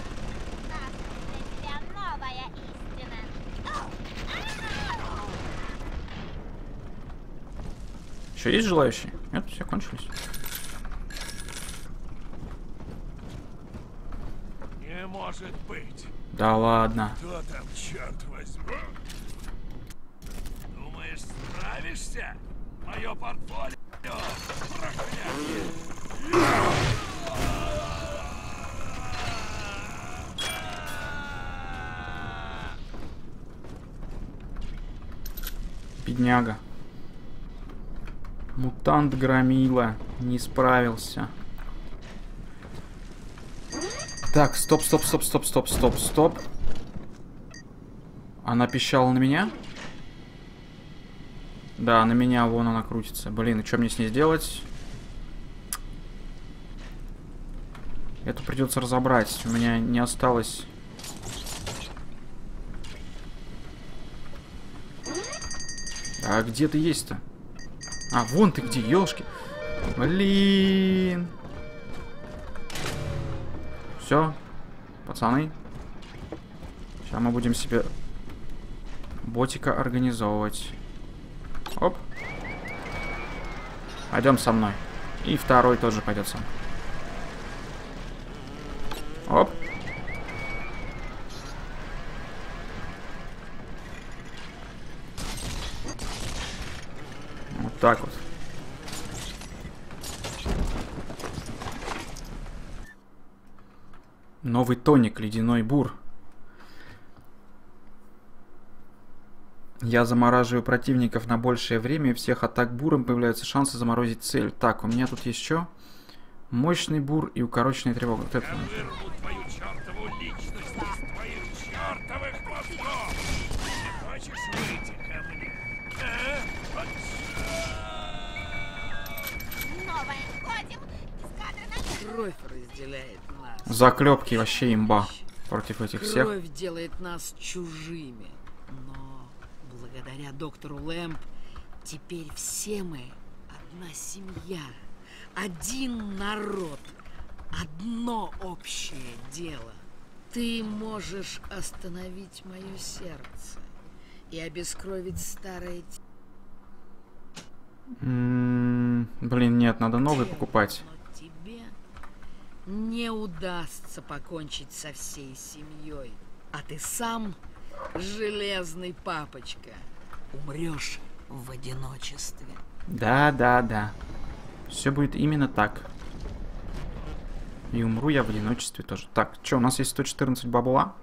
A: Еще есть желающие? Нет, все кончились.
G: Не может быть.
A: Да ладно.
G: Кто там, черт возьми? Думаешь, справишься? Мое портфолио!
A: Бедняга. Мутант Громила. Не справился. Так, стоп, стоп, стоп, стоп, стоп, стоп, стоп. Она пищала на меня? Да, на меня вон она крутится. Блин, и что мне с ней сделать? Это придется разобрать. У меня не осталось... А где ты есть-то? А, вон ты где, ёшки. Блин. Все, пацаны. Сейчас мы будем себе ботика организовывать. Оп. Пойдем со мной. И второй тоже пойдет со мной. Оп. Вот так вот. Новый тоник, ледяной бур. Я замораживаю противников на большее время, и всех атак буром появляются шансы заморозить цель. Так, у меня тут есть что? Мощный бур и укороченная тревога. Вот это.
G: А? Вот
K: Новое входим. Эскадра
E: Кровь разделяет нас.
A: Заклепки вообще имба против этих всех.
E: Кровь делает нас чужими. Но благодаря доктору Лэмп теперь все мы одна семья, один народ, одно общее дело. Ты можешь остановить мое сердце и обескровить старое
A: М, Блин, нет, надо новый покупать.
E: но тебе не удастся покончить со всей семьей. А ты сам, железный папочка, умрешь в одиночестве.
A: Да, да, да. Все будет именно так. И умру я в одиночестве тоже. Так, что, у нас есть 114 бабла.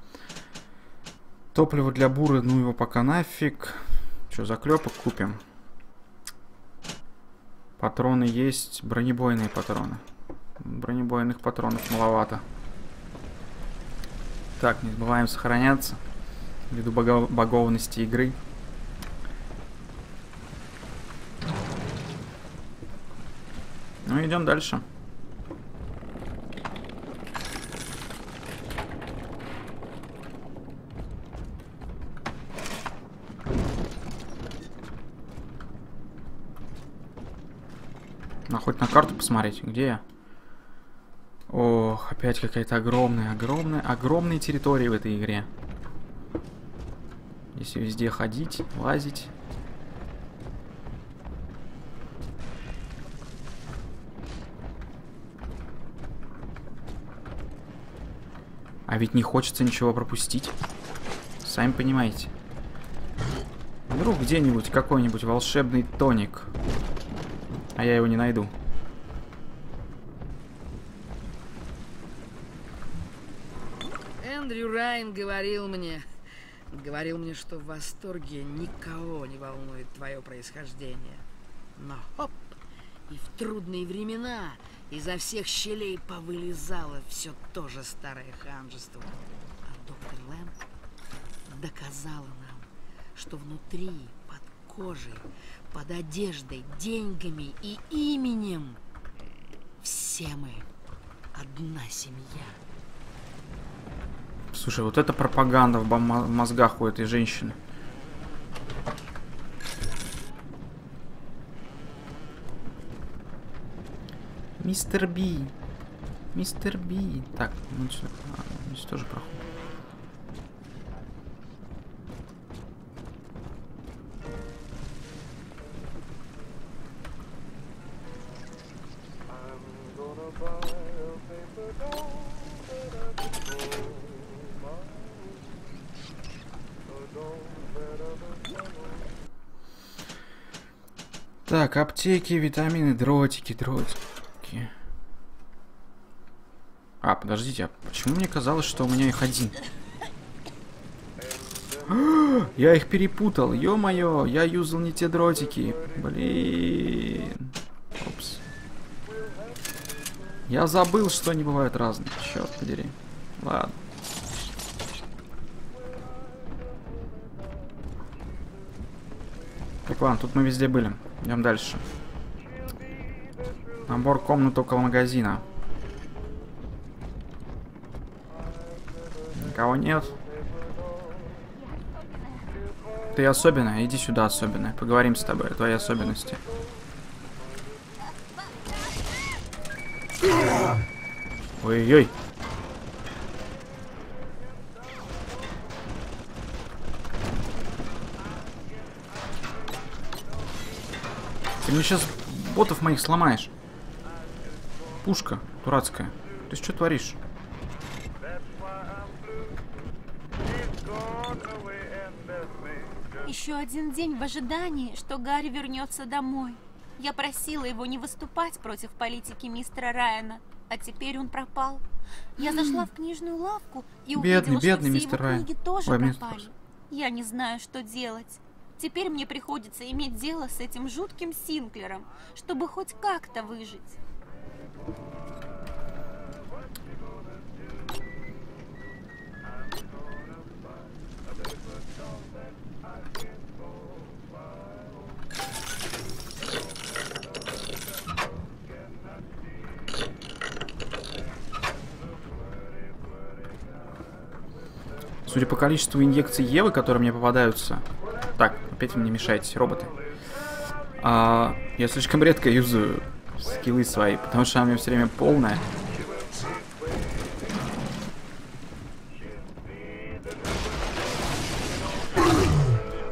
A: Топливо для буры, ну его пока нафиг. Что, заклепок купим. Патроны есть, бронебойные патроны. Бронебойных патронов маловато. Так, не забываем сохраняться. Ввиду бого- богованности игры. Ну, идем дальше. На хоть на карту посмотреть, где я? Ох, опять какая-то огромная, огромная, огромные территории в этой игре. Если везде ходить, лазить. А ведь не хочется ничего пропустить. Сами понимаете. Вдруг где-нибудь какой-нибудь волшебный тоник. А я его не найду.
E: Эндрю Райн говорил мне, говорил мне, что в восторге никого не волнует твое происхождение. Но хоп, и в трудные времена изо всех щелей повылезало все то же старое ханжество. А доктор Лэмп доказала нам, что внутри, под кожей, под одеждой, деньгами и именем все мы одна семья.
A: Слушай, вот это пропаганда в мозгах у этой женщины. Мистер Би. Мистер Би. Так, ну сюда. А, здесь тоже проход. Так, аптеки, витамины, дротики, дротики. А, подождите, а почему мне казалось, что у меня их один? Я их перепутал, ё-моё, я юзал не те дротики. Блин. Опс. Я забыл, что они бывают разные. Черт подери. Ладно. Так, ладно, тут мы везде были. Идем дальше. Набор комнат около магазина. Никого нет. Ты особенная, иди сюда, особенная. Поговорим с тобой о твоей особенности. Ой-ой-ой. Ты мне сейчас ботов моих сломаешь. Пушка дурацкая. Ты что творишь?
C: Еще один день в ожидании, что Гарри вернется домой. Я просила его не выступать против политики мистера Райана, а теперь он пропал. Я зашла в книжную лавку и
A: Бедный,
C: увидела,
A: бедный
C: что все
A: мистер
C: его
A: Райан.
C: книги тоже
A: Ой, мистер
C: пропали. Я не знаю, что делать. Теперь мне приходится иметь дело с этим жутким Синклером, чтобы хоть как-то выжить.
A: Судя по количеству инъекций Евы, которые мне попадаются... Так, опять вы мне мешаете, роботы. А, я слишком редко юзаю скиллы свои, потому что она у меня все время полная.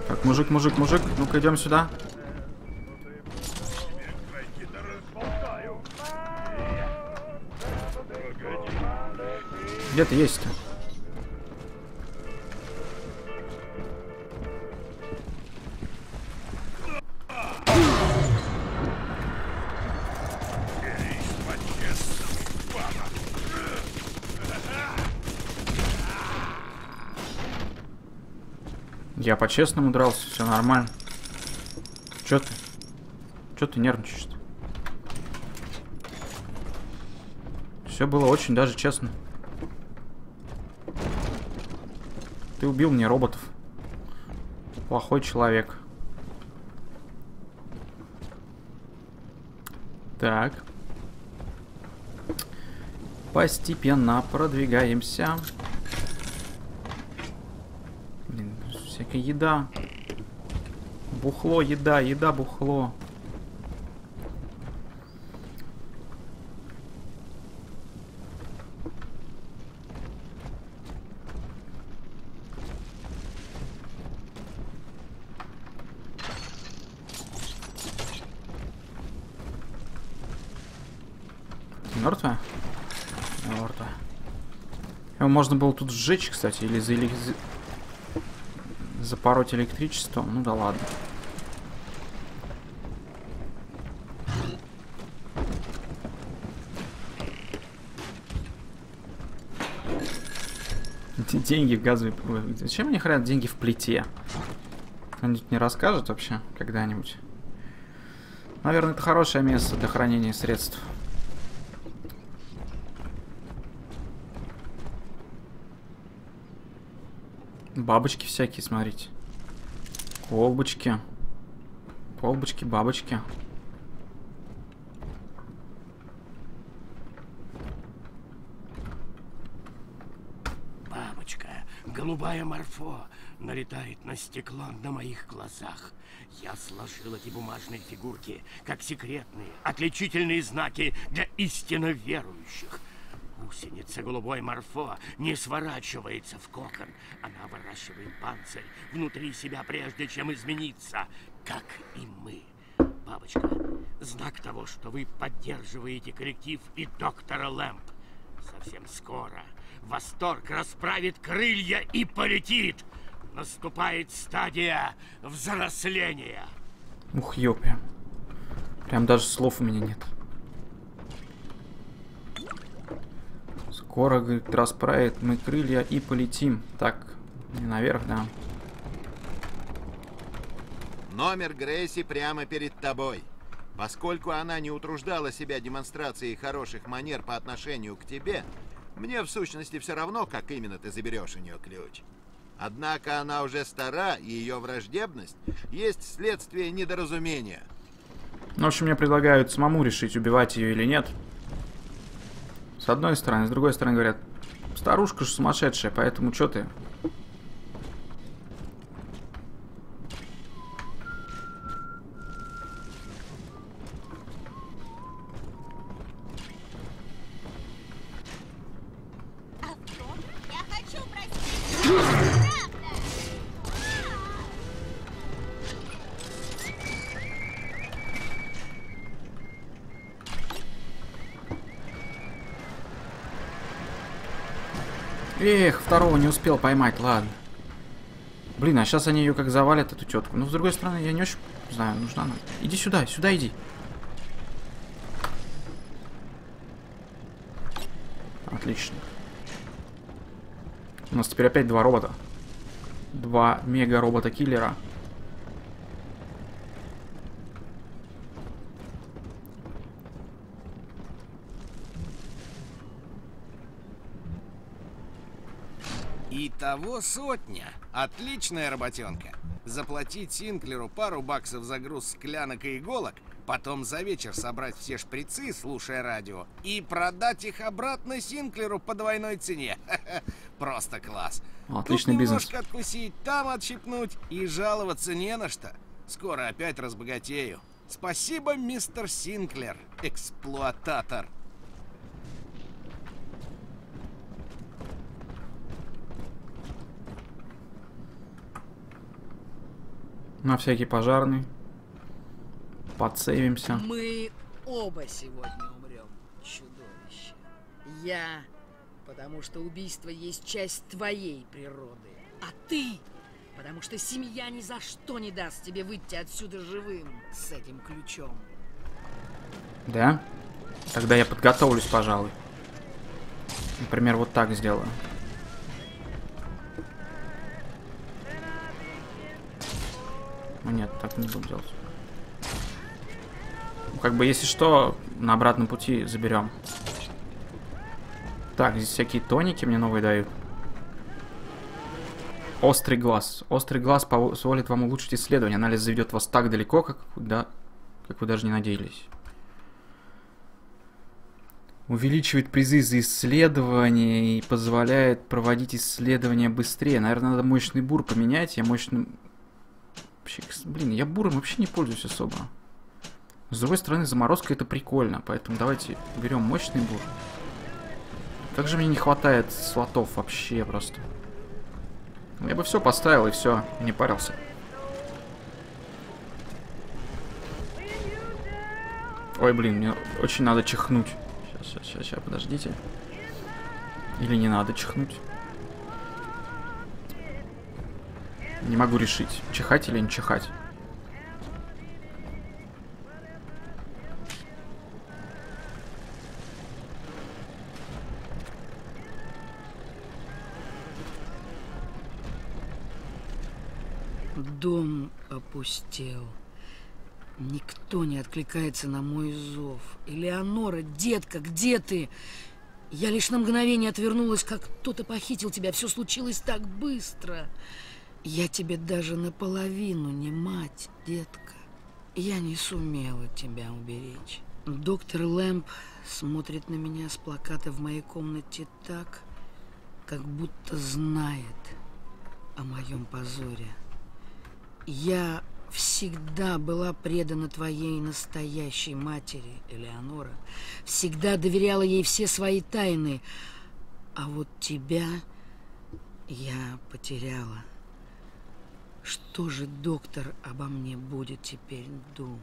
A: Так, мужик, мужик, мужик, ну-ка идем сюда. Где ты есть-то? Я по-честному дрался, все нормально. Чё ты? Чё ты нервничаешь-то? Все было очень даже честно. Ты убил мне роботов. Плохой человек. Так. Постепенно продвигаемся. Блин, всякая еда. Бухло, еда, еда, бухло. Мертвая? Мертвая. Его можно было тут сжечь, кстати, или за элек... запороть электричеством. Ну да ладно. Деньги в газовой... Ой, Зачем мне хранят деньги в плите? Кто-нибудь не расскажет вообще когда-нибудь? Наверное, это хорошее место для хранения средств. Бабочки всякие, смотрите. Колбочки. Колбочки, бабочки.
G: Бабочка, голубая морфо, налетает на стекло на моих глазах. Я сложил эти бумажные фигурки как секретные, отличительные знаки для истинно верующих. Гусеница голубой морфо не сворачивается в кокон. Она выращивает панцирь внутри себя, прежде чем измениться, как и мы. Бабочка, знак того, что вы поддерживаете коллектив и доктора Лэмп. Совсем скоро восторг расправит крылья и полетит. Наступает стадия взросления.
A: Ух, ёпи. Прям даже слов у меня нет. Скоро, говорит, расправит мы крылья и полетим. Так, наверх, да.
B: Номер Грейси прямо перед тобой. Поскольку она не утруждала себя демонстрацией хороших манер по отношению к тебе, мне в сущности все равно, как именно ты заберешь у нее ключ. Однако она уже стара, и ее враждебность есть следствие недоразумения.
A: Ну, в общем, мне предлагают самому решить, убивать ее или нет. С одной стороны, с другой стороны говорят, старушка же сумасшедшая, поэтому что ты? Эх, второго не успел поймать, ладно. Блин, а сейчас они ее как завалят, эту тетку. Но с другой стороны, я не очень знаю, нужна она. Иди сюда, сюда иди. Отлично. У нас теперь опять два робота. Два мега-робота-киллера.
F: Итого сотня. Отличная работенка. Заплатить Синклеру пару баксов за груз склянок и иголок потом за вечер собрать все шприцы, слушая радио, и продать их обратно Синклеру по двойной цене. Просто класс.
A: Отличный
F: Тут
A: бизнес.
F: немножко откусить, там отщипнуть, и жаловаться не на что. Скоро опять разбогатею. Спасибо, мистер Синклер, эксплуататор.
A: На всякий пожарный. Подсейвимся.
E: Мы оба сегодня умрем, чудовище. Я, потому что убийство есть часть твоей природы. А ты, потому что семья ни за что не даст тебе выйти отсюда живым с этим ключом.
A: Да? Тогда я подготовлюсь, пожалуй. Например, вот так сделаю. Ну нет, так не буду делать. Ну, Как бы, если что, на обратном пути заберем. Так, здесь всякие тоники мне новые дают. Острый глаз. Острый глаз позволит вам улучшить исследование. Анализ заведет вас так далеко, как, да, как вы даже не надеялись. Увеличивает призы за исследование и позволяет проводить исследования быстрее. Наверное, надо мощный бур поменять. Я мощным... Вообще, блин, я буром вообще не пользуюсь особо. С другой стороны, заморозка это прикольно, поэтому давайте берем мощный бур. Как же мне не хватает слотов вообще просто. Я бы все поставил и все, не парился. Ой, блин, мне очень надо чихнуть. Сейчас, сейчас, сейчас, подождите. Или не надо чихнуть. Не могу решить, чихать или не чихать.
E: Дом опустел. Никто не откликается на мой зов. Элеонора, детка, где ты? Я лишь на мгновение отвернулась, как кто-то похитил тебя. Все случилось так быстро. Я тебе даже наполовину не мать, детка. Я не сумела тебя уберечь. Доктор Лэмп смотрит на меня с плаката в моей комнате так, как будто знает о моем позоре. Я всегда была предана твоей настоящей матери, Элеонора. Всегда доверяла ей все свои тайны. А вот тебя я потеряла. Что же доктор обо мне будет теперь думать?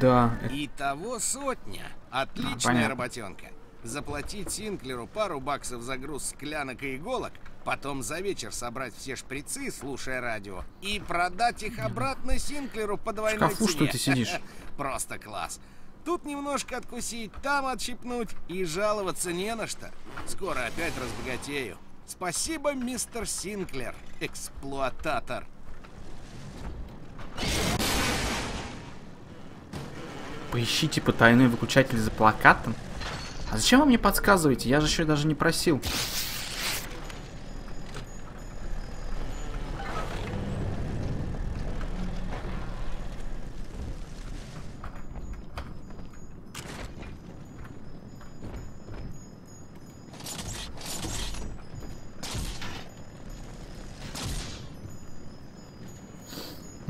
A: Да, это-
F: Итого сотня.
A: А,
F: Отличная
A: понятно.
F: работенка. Заплатить Синклеру пару баксов за груз склянок и иголок, потом за вечер собрать все шприцы, слушая радио, и продать их обратно Синклеру по двойной
A: шкафу,
F: цене.
A: что ты сидишь?
F: Просто класс. Тут немножко откусить, там отщипнуть, и жаловаться не на что. Скоро опять разбогатею. Спасибо, мистер Синклер, эксплуататор.
A: Поищите потайной выключатель за плакатом. А зачем вы мне подсказываете? Я же еще даже не просил.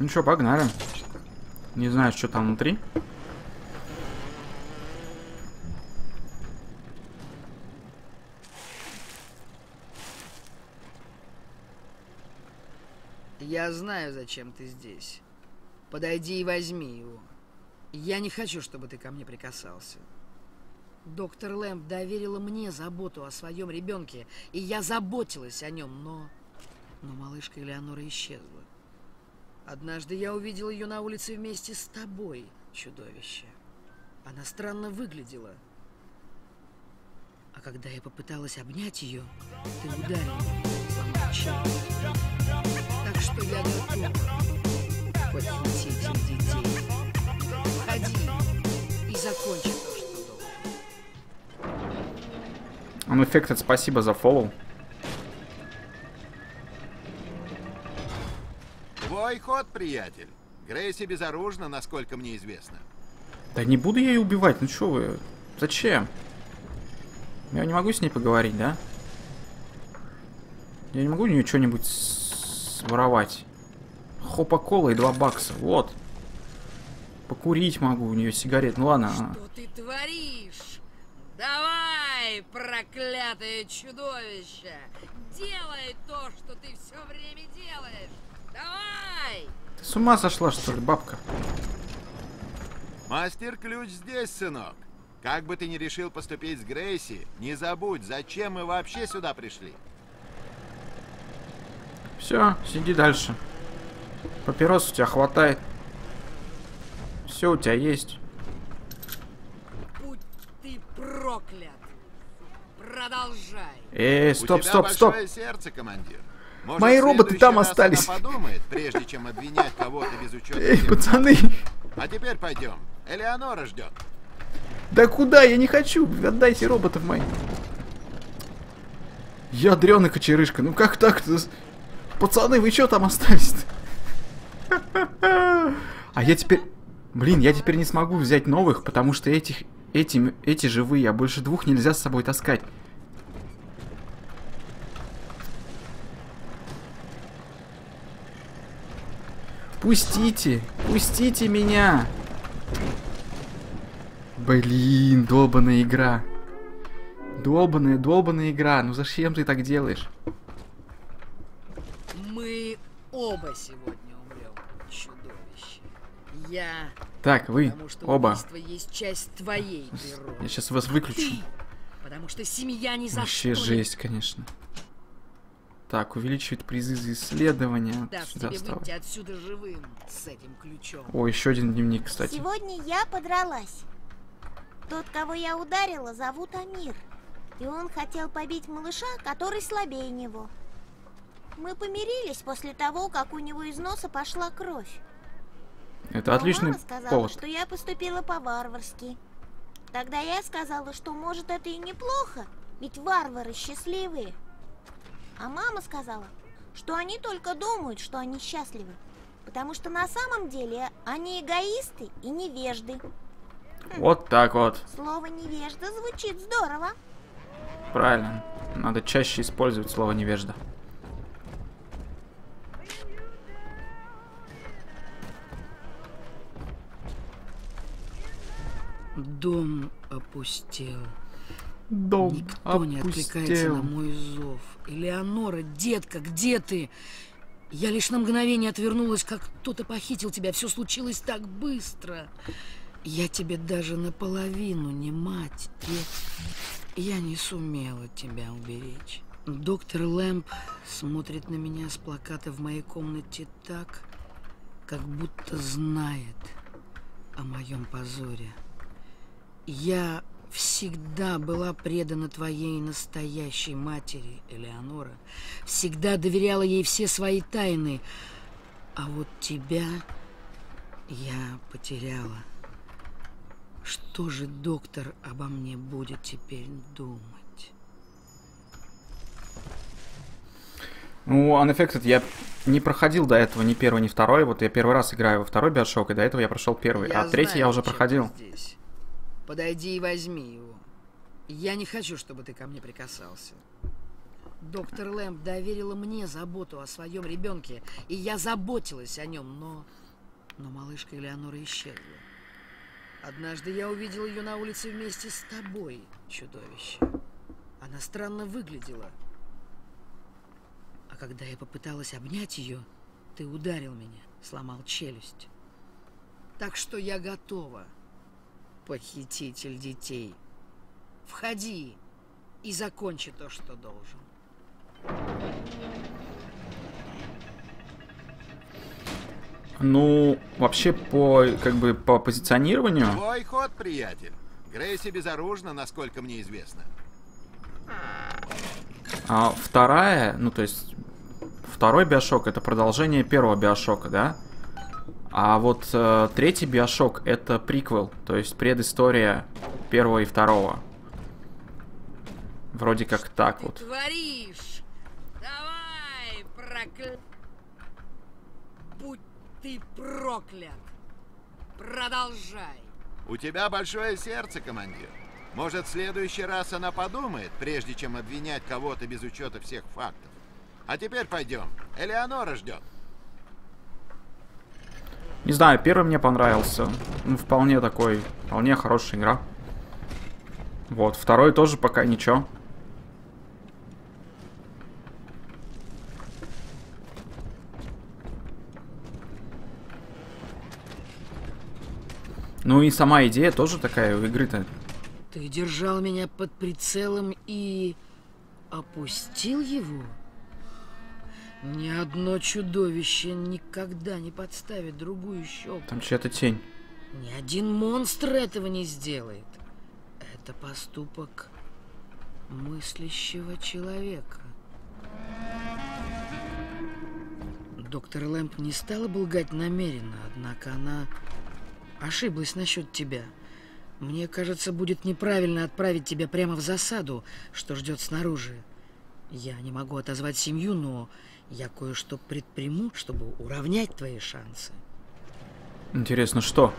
A: Ну что, погнали. Не знаю, что там внутри.
E: Я знаю, зачем ты здесь. Подойди и возьми его. Я не хочу, чтобы ты ко мне прикасался. Доктор Лэмп доверила мне заботу о своем ребенке, и я заботилась о нем, но... Но малышка Элеонора исчезла. Однажды я увидел ее на улице вместе с тобой, чудовище. Она странно выглядела. А когда я попыталась обнять ее, ты ударил. Так что я готова похититель детей. Ходи и закончи то, что должен.
A: Unaffected, спасибо за фоллоу.
B: Твой ход, приятель. Грейси безоружна, насколько мне известно.
A: Да не буду я ее убивать, ну что вы? Зачем? Я не могу с ней поговорить, да? Я не могу у нее что-нибудь своровать. Хопа-кола и 2 бакса, вот. Покурить могу у нее сигарет, ну ладно. а.
E: Что ты творишь? Давай, проклятое чудовище! Делай то, что ты все время делаешь! Давай!
A: Ты с ума сошла, что ли, бабка?
B: Мастер-ключ здесь, сынок. Как бы ты ни решил поступить с Грейси, не забудь, зачем мы вообще сюда пришли.
A: Все, сиди дальше. Папирос у тебя хватает. Все у тебя есть.
E: Будь ты проклят! Продолжай!
A: Эй,
B: У
A: стоп,
B: тебя
A: стоп, стоп.
B: большое сердце, командир. Может,
A: Мои роботы там остались.
B: подумает, прежде чем обвинять кого-то без учета.
A: Эй, пацаны.
B: А теперь пойдем. Элеонора ждет.
A: Да куда? Я не хочу. Отдайте роботов моих. Ядрёный кочерышка. Ну как так-то? Пацаны, вы что там остались-то? А я теперь... Блин, я теперь не смогу взять новых, потому что этих... Эти, эти живые, а больше двух нельзя с собой таскать. Пустите! Пустите меня! Блин, долбаная игра. Долбаная, долбаная игра. Ну зачем ты так делаешь?
E: Мы оба сегодня умрем, чудовище. Я...
A: Так, вы оба.
E: есть часть твоей природы.
A: Я сейчас вас выключу.
E: Ты! Потому что семья ни за
A: Вообще
E: не
A: жесть, конечно. Так, увеличивает призы за исследование.
E: даст
A: Сюда
E: выйти отсюда живым с этим ключом.
A: О, еще один дневник, кстати.
N: Сегодня я подралась. Тот, кого я ударила, зовут Амир. И он хотел побить малыша, который слабее него. Мы помирились после того, как у него из носа пошла кровь.
A: Это
N: Но
A: отличный
N: мама сказала,
A: повод.
N: что я поступила по-варварски. Тогда я сказала, что может это и неплохо, ведь варвары счастливые. А мама сказала, что они только думают, что они счастливы. Потому что на самом деле они эгоисты и невежды.
A: Вот так вот.
N: Слово невежда звучит здорово.
A: Правильно. Надо чаще использовать слово невежда.
E: Дом опустел.
A: Дом
E: Никто не откликается на
A: опустел.
E: мой зов. Элеонора, детка, где ты? Я лишь на мгновение отвернулась, как кто-то похитил тебя. Все случилось так быстро. Я тебе даже наполовину не мать, и я не сумела тебя уберечь. Доктор Лэмп смотрит на меня с плаката в моей комнате так, как будто знает о моем позоре. Я всегда была предана твоей настоящей матери, Элеонора. Всегда доверяла ей все свои тайны. А вот тебя я потеряла. Что же доктор обо мне будет теперь думать?
A: Ну, Unaffected я не проходил до этого ни первый, ни второй. Вот я первый раз играю во второй Биошок, и до этого я прошел первый. а третий
E: знаю,
A: я уже проходил.
E: здесь. Подойди и возьми его. Я не хочу, чтобы ты ко мне прикасался. Доктор Лэмп доверила мне заботу о своем ребенке, и я заботилась о нем, но... Но малышка Элеонора исчезла. Однажды я увидел ее на улице вместе с тобой, чудовище. Она странно выглядела. А когда я попыталась обнять ее, ты ударил меня, сломал челюсть. Так что я готова, похититель детей. Входи и закончи то, что должен.
A: Ну, вообще по, как бы, по позиционированию...
B: Твой ход, приятель. Грейси безоружна, насколько мне известно.
A: А вторая, ну то есть второй биошок это продолжение первого биошока, да? А вот э, третий биошок это приквел, то есть предыстория первого и второго. Вроде как так вот.
E: Творишь! Давай, прокля... Будь ты проклят! Продолжай!
B: У тебя большое сердце, командир. Может, в следующий раз она подумает, прежде чем обвинять кого-то без учета всех фактов. А теперь пойдем. Элеонора ждет.
A: Не знаю, первый мне понравился. Ну, вполне такой, вполне хорошая игра. Вот, второй тоже пока ничего. Ну и сама идея тоже такая у игры-то.
E: Ты держал меня под прицелом и опустил его? Ни одно чудовище никогда не подставит другую щеку.
A: Там чья-то тень.
E: Ни один монстр этого не сделает. Это поступок мыслящего человека. Доктор Лэмп не стала бы лгать намеренно, однако она ошиблась насчет тебя. Мне кажется, будет неправильно отправить тебя прямо в засаду, что ждет снаружи. Я не могу отозвать семью, но я кое-что предприму, чтобы уравнять твои шансы.
A: Интересно, что?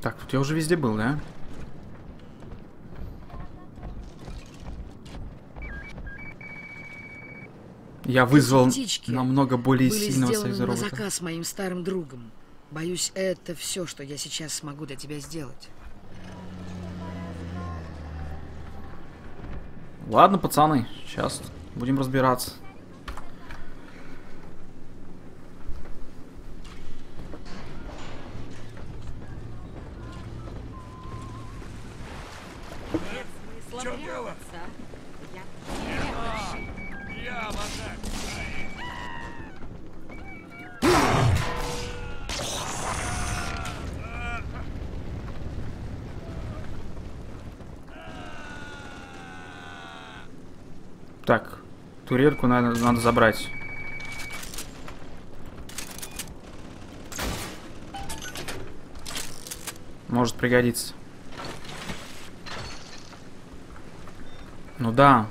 A: Так, тут я уже везде был, да? Я вызвал
E: Птички
A: намного более
E: были
A: сильного союза
E: на
A: робота.
E: заказ моим старым другом. Боюсь, это все, что я сейчас смогу для тебя сделать.
A: Ладно, пацаны, сейчас будем разбираться.
M: В чем дело?
G: Я атаке.
A: Так, турельку надо, надо забрать. Может пригодиться. Ну да.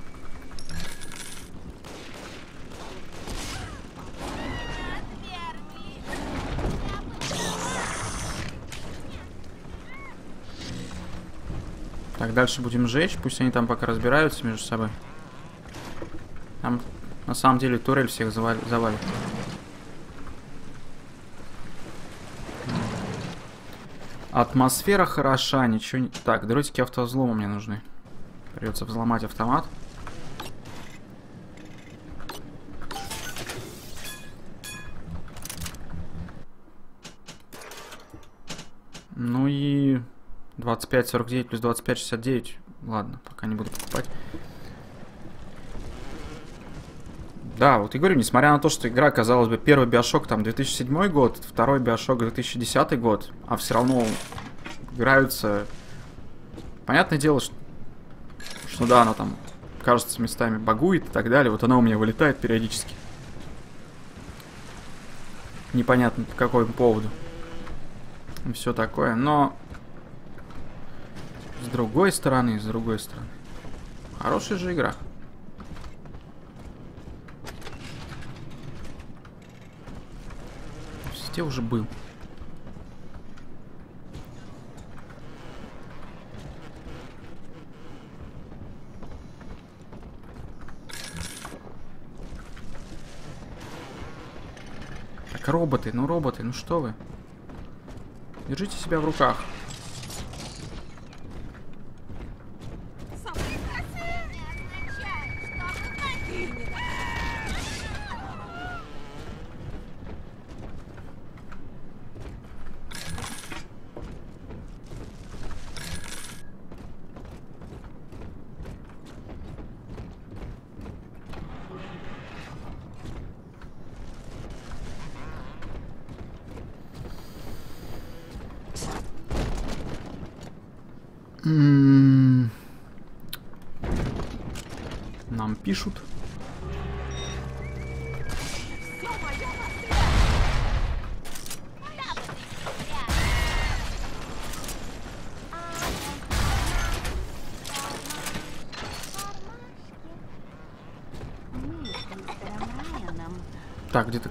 A: Так, дальше будем сжечь. Пусть они там пока разбираются между собой. Там на самом деле турель всех завалит. завалит. Атмосфера хороша, ничего не... Так, дротики автовзлома мне нужны. Придется взломать автомат. Ну и 25-49 плюс 25-69. Ладно, пока не буду покупать. Да, вот и говорю, несмотря на то, что игра, казалось бы, первый Биошок там 2007 год, второй Биошок 2010 год, а все равно играются... Понятное дело, что, что да, она там, кажется, местами багует и так далее. Вот она у меня вылетает периодически. Непонятно по какому поводу. И все такое, но... С другой стороны, с другой стороны. Хорошая же игра. Везде уже был. Так, роботы, ну роботы, ну что вы? Держите себя в руках.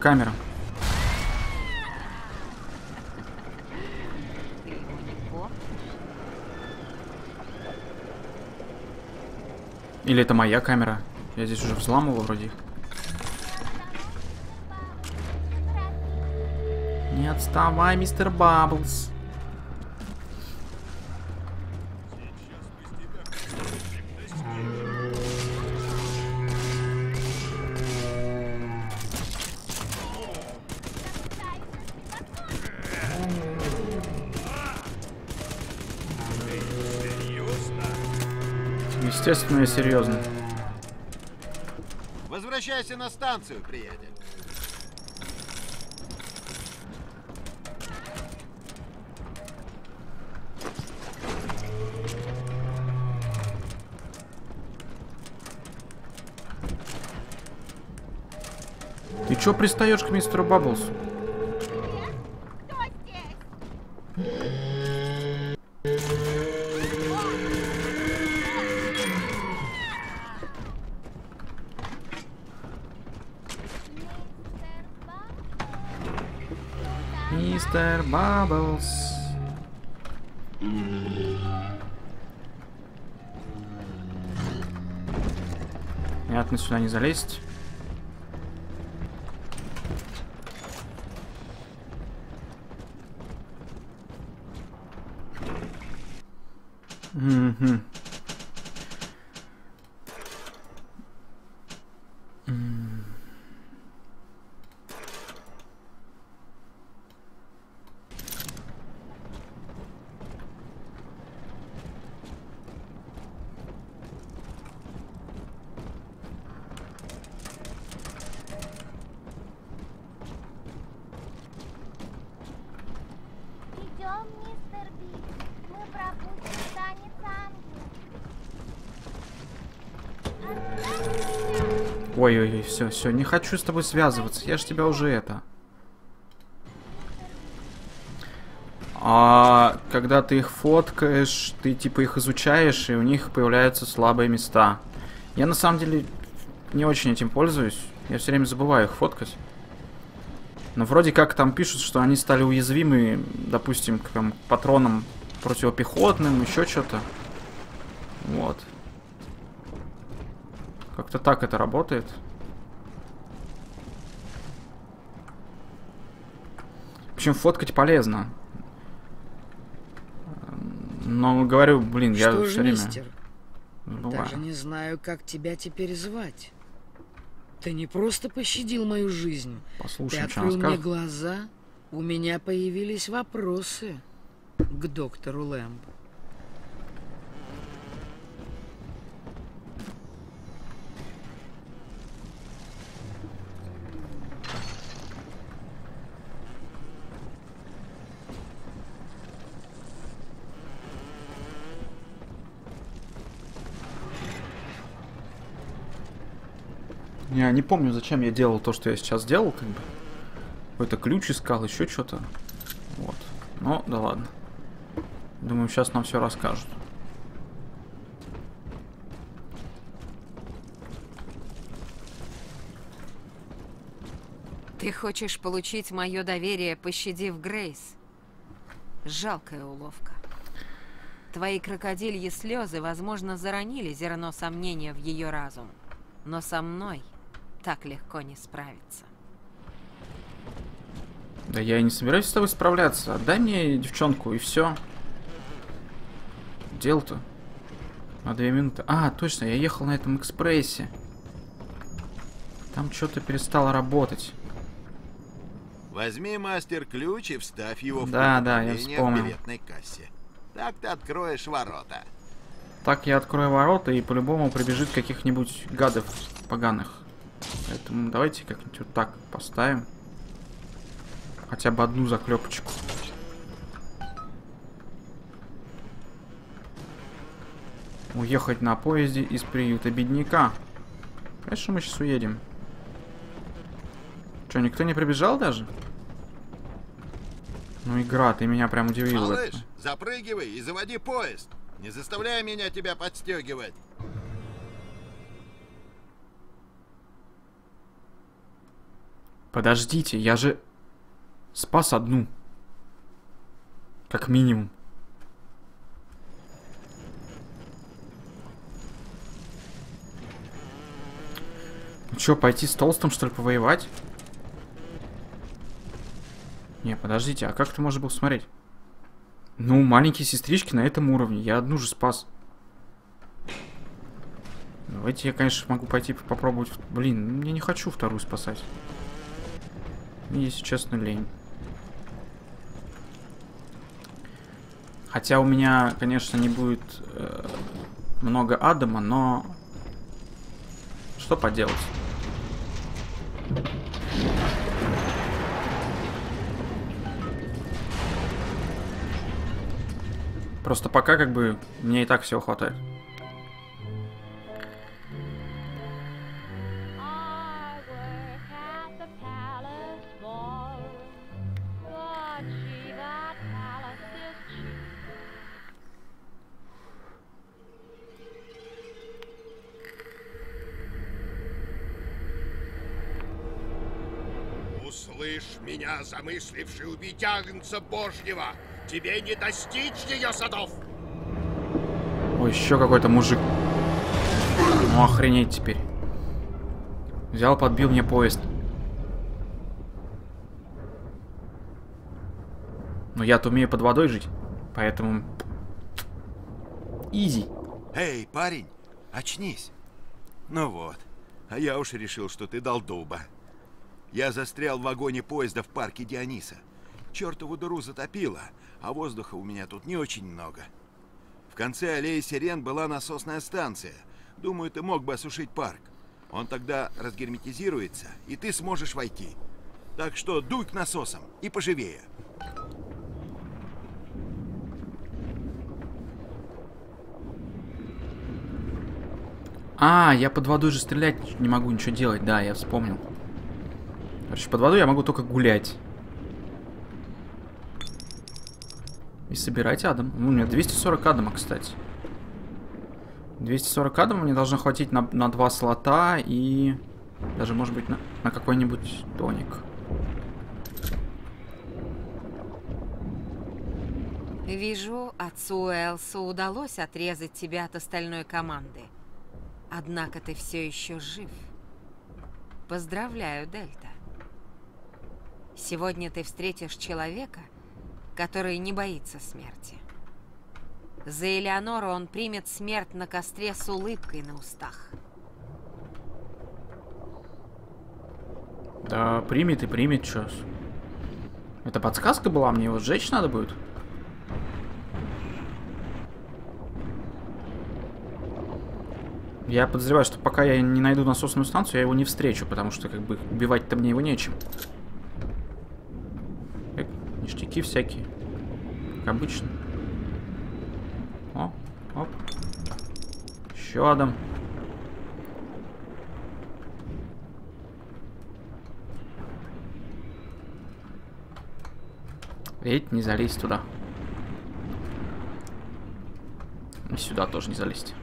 A: Камера. Или это моя камера? Я здесь уже взламывал вроде. Не отставай, мистер Бабблс. Естественно, я серьезно.
B: Возвращайся на станцию, приятель.
A: Ты чё пристаешь к мистеру Бабблсу? Залезть. Мгм. М.
N: Идем, мистер Биг. Мы пропустим танец ангела.
A: Ой-ой-ой, все, все, не хочу с тобой связываться. Я ж тебя уже это. А когда ты их фоткаешь, ты типа их изучаешь, и у них появляются слабые места. Я на самом деле не очень этим пользуюсь. Я все время забываю их фоткать. Но вроде как там пишут, что они стали уязвимы, допустим, к там, патронам противопехотным, еще что-то. Вот. Как-то так это работает. Общем, фоткать полезно. Но говорю, блин, я
E: Что
A: все время
E: мистер,
A: забываю.
E: даже не знаю, как тебя теперь звать. Ты не просто пощадил мою жизнь.
A: Послушаем,
E: Ты
A: что
E: открыл мне глаза. У меня появились вопросы к доктору Лэмб.
A: Я не помню, зачем я делал то, что я сейчас делал, как бы. Какой-то ключ искал, еще что-то. Вот. Ну, да ладно. Думаю, сейчас нам все расскажут.
M: Ты хочешь получить мое доверие, пощадив Грейс? Жалкая уловка. Твои крокодильи слезы, возможно, заронили зерно сомнения в ее разум. Но со мной так легко не справиться.
A: Да я и не собираюсь с тобой справляться. Отдай мне девчонку, и все. Дел-то. На две минуты. А, точно, я ехал на этом экспрессе. Там что-то перестало работать.
B: Возьми мастер-ключ и вставь его в
A: Да, я вспомнил.
B: в билетной кассе. Так ты откроешь ворота.
A: Так я открою ворота и по-любому прибежит каких-нибудь гадов поганых. Поэтому давайте как-нибудь вот так поставим. Хотя бы одну заклепочку. Уехать на поезде из приюта бедняка. Конечно, мы сейчас уедем. Че, никто не прибежал даже? Ну, игра, ты меня прям удивил.
B: Малыш, запрыгивай и заводи поезд. Не заставляй меня тебя подстегивать.
A: Подождите, я же спас одну. Как минимум. Ну чё, пойти с толстым, что ли, повоевать? Не, подождите, а как ты можешь был смотреть? Ну, маленькие сестрички на этом уровне. Я одну же спас. Давайте я, конечно, могу пойти попробовать... Блин, я не хочу вторую спасать. Мне, если честно, лень. Хотя у меня, конечно, не будет э, много Адама, но... Что поделать? Просто пока как бы мне и так всего хватает.
O: Услышь меня, замысливший убить Агнца Божьего! Тебе не достичь ее садов!
A: Ой, еще какой-то мужик. Ну охренеть теперь. Взял, подбил мне поезд. Но я-то умею под водой жить, поэтому... Изи.
B: Эй, парень, очнись. Ну вот, а я уж решил, что ты дал дуба. Я застрял в вагоне поезда в парке Диониса. Чертову дыру затопило, а воздуха у меня тут не очень много. В конце аллеи Сирен была насосная станция. Думаю, ты мог бы осушить парк. Он тогда разгерметизируется, и ты сможешь войти. Так что дуй к насосам и поживее.
A: А, я под водой же стрелять не могу ничего делать, да, я вспомнил. Короче, под водой я могу только гулять. И собирать адам. У меня 240 адама, кстати. 240 адама мне должно хватить на, на два слота и даже, может быть, на, на какой-нибудь тоник.
M: Вижу, отцу Элсу удалось отрезать тебя от остальной команды. Однако ты все еще жив. Поздравляю, Дельта. Сегодня ты встретишь человека, который не боится смерти. За Элеонору он примет смерть на костре с улыбкой на устах.
A: Да, примет и примет, чё. Это подсказка была, мне его сжечь надо будет? Я подозреваю, что пока я не найду насосную станцию, я его не встречу, потому что как бы убивать-то мне его нечем. Ништяки всякие. Как обычно. О, оп. Еще Адам. Ведь не залезть туда. И сюда тоже не залезть.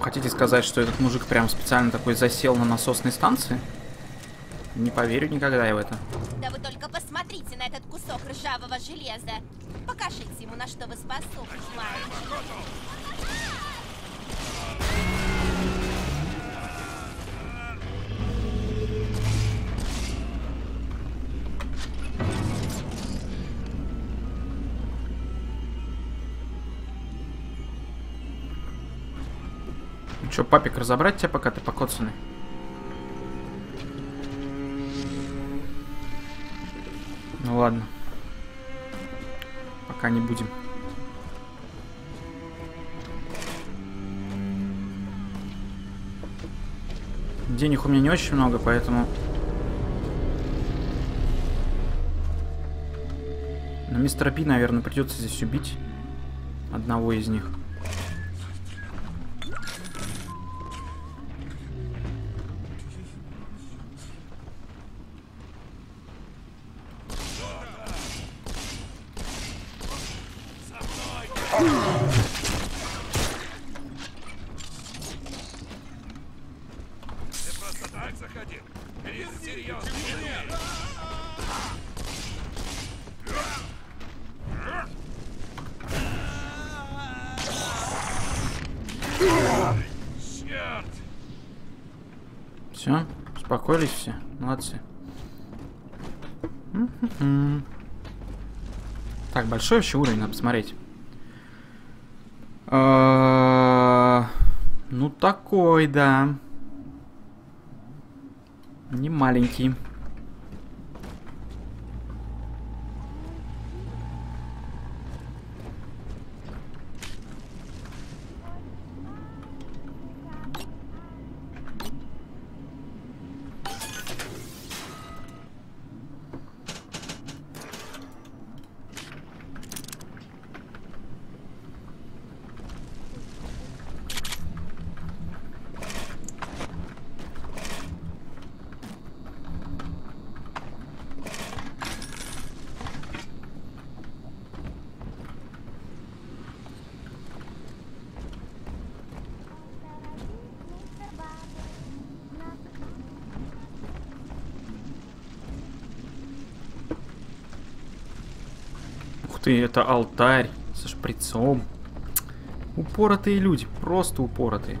A: Хотите сказать, что этот мужик прям специально такой засел на насосной станции? Не поверю никогда я в это.
C: Да вы только посмотрите на этот кусок ржавого железа. Покажите ему, на что вы способны,
A: папик, разобрать тебя, пока ты покоцанный? Ну ладно. Пока не будем. Денег у меня не очень много, поэтому... Но мистера Пи, наверное, придется здесь убить. Одного из них. Большой вообще уровень, надо посмотреть. А, Ну, такой, да. Не маленький. Ух ты, это алтарь со шприцом. Упоротые люди, просто упоротые.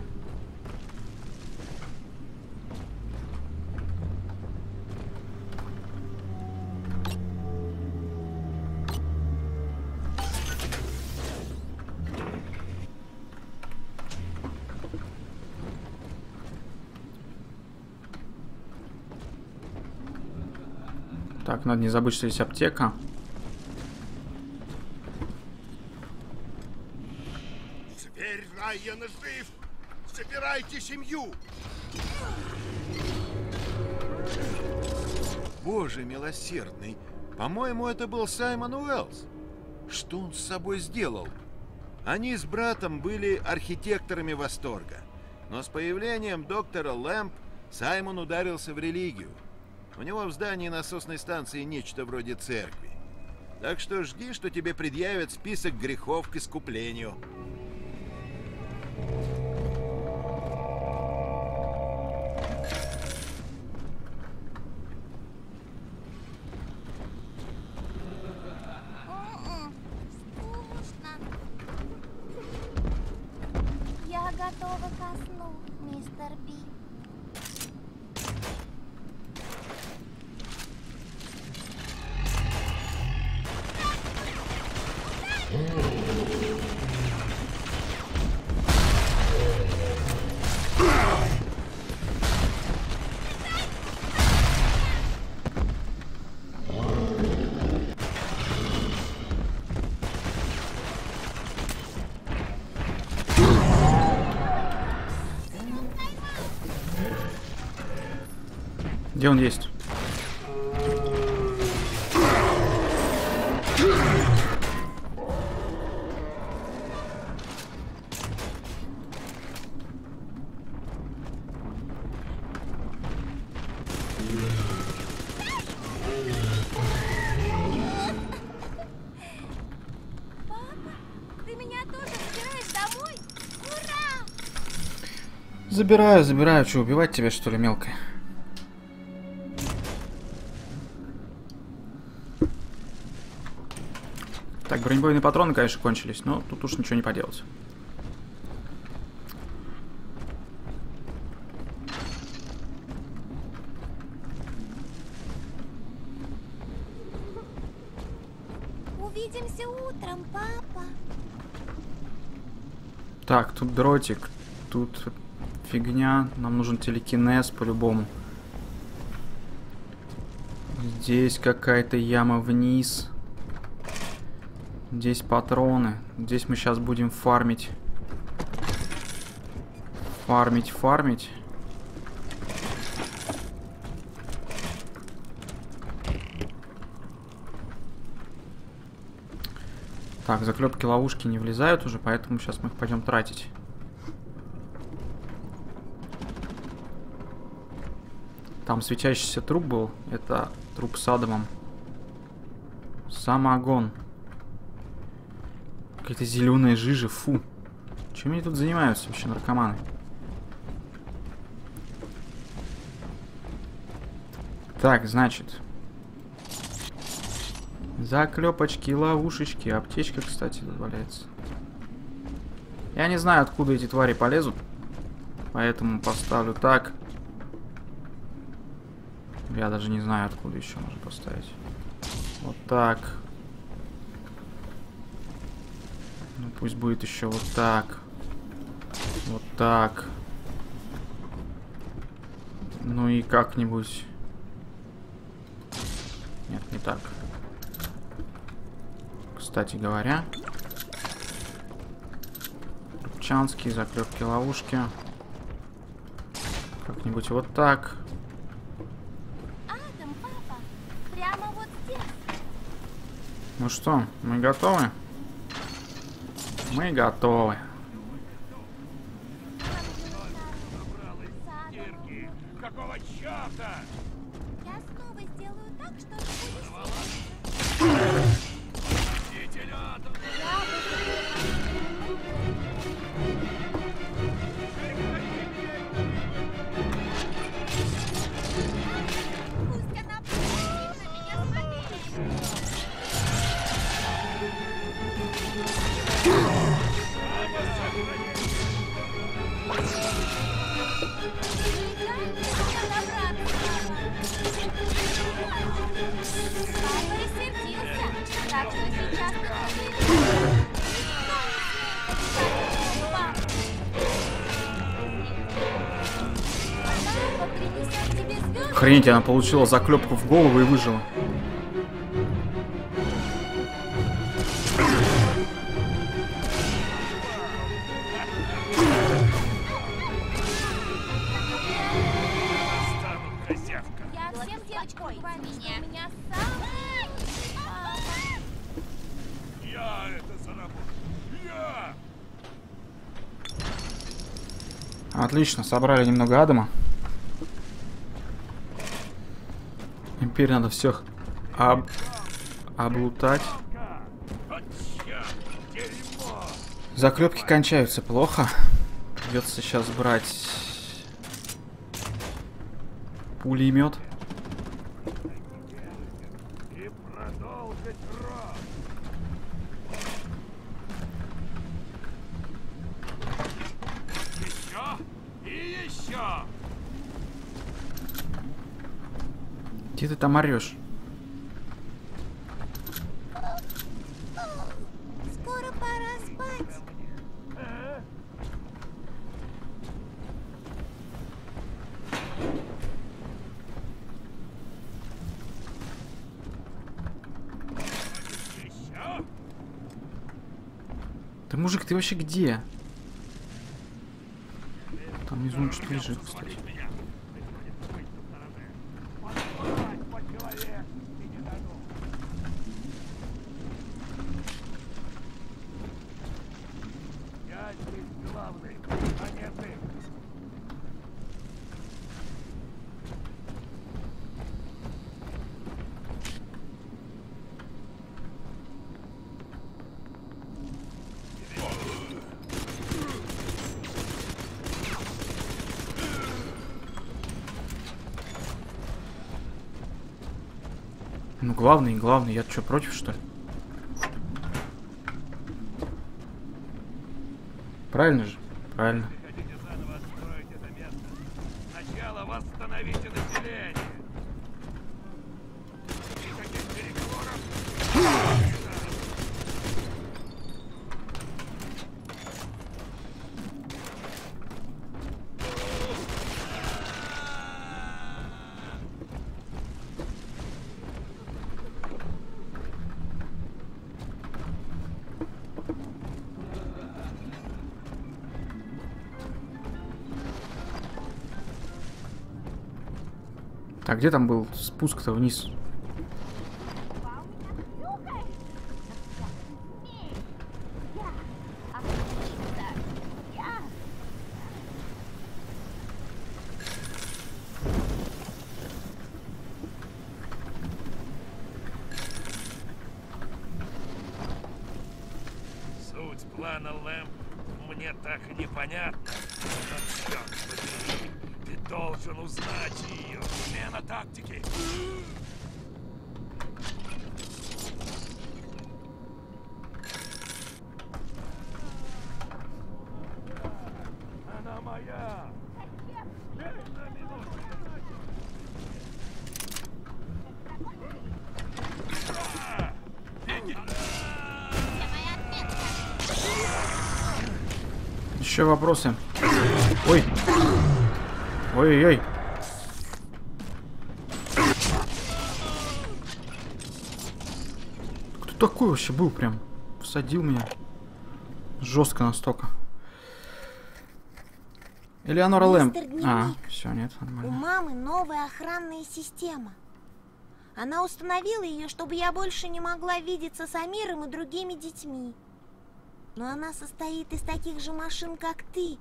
A: Так, надо не забыть, что есть аптека.
O: Теперь Райан жив! Собирайте семью!
B: Боже милосердный, по-моему, это был Саймон Уэллс. Что он с собой сделал? Они с братом были архитекторами восторга. Но с появлением доктора Лэмп Саймон ударился в религию. У него в здании насосной станции нечто вроде церкви. Так что жди, что тебе предъявят список грехов к искуплению.
A: Он есть? Забираю, забираю. Что, убивать тебя, что ли, мелкая? Так, бронебойные патроны, конечно, кончились, но тут уж ничего не поделать.
N: Увидимся утром, папа.
A: Так, тут дротик, тут фигня, нам нужен телекинез по-любому. Здесь какая-то яма вниз. Здесь патроны. Здесь мы сейчас будем фармить. Фармить, фармить. Так, заклепки ловушки не влезают уже, поэтому сейчас мы их пойдем тратить. Там светящийся труп был. Это труп с Адамом. Самогон. Какая-то зеленая жижа, фу. Чем они тут занимаются вообще, наркоманы? Так, значит. Заклепочки, ловушечки. Аптечка, кстати, тут валяется. Я не знаю, откуда эти твари полезут. Поэтому поставлю так. Я даже не знаю, откуда еще можно поставить. Вот так. Ну, пусть будет еще вот так. Вот так. Ну и как-нибудь... Нет, не так. Кстати говоря... Рубчанские заклепки ловушки. Как-нибудь вот так.
N: Адам, папа, прямо вот здесь.
A: Ну что, мы готовы? Мы готовы. Охренеть, она получила заклепку в голову и выжила. Отлично, собрали немного адама. Теперь надо всех об... облутать. Заклепки кончаются плохо. Придется сейчас брать пулемет.
P: И продолжить рот. Еще и еще.
A: Где ты там орешь?
N: Скоро пора спать.
A: Ты мужик, ты вообще где? Там внизу что-то лежит, кстати.
P: Я здесь главный, а не ты.
A: Ну главный, главный, я что, против что ли? Правильно же? Правильно. Где там был спуск-то вниз?
P: Элиана Лэмп мне так и непонятно. Но черт побери, ты должен узнать ее. Смена тактики. Она моя. Эй, на минуту. А! Беги!
A: Еще вопросы? Ой. Ой-ой-ой. Кто такой вообще был прям? Всадил меня. Жестко настолько. Элеонора Лэм. А, все, нет,
N: У
A: нормально.
N: мамы новая охранная система. Она установила ее, чтобы я больше не могла видеться с Амиром и другими детьми. Но она состоит из таких же машин, как ты.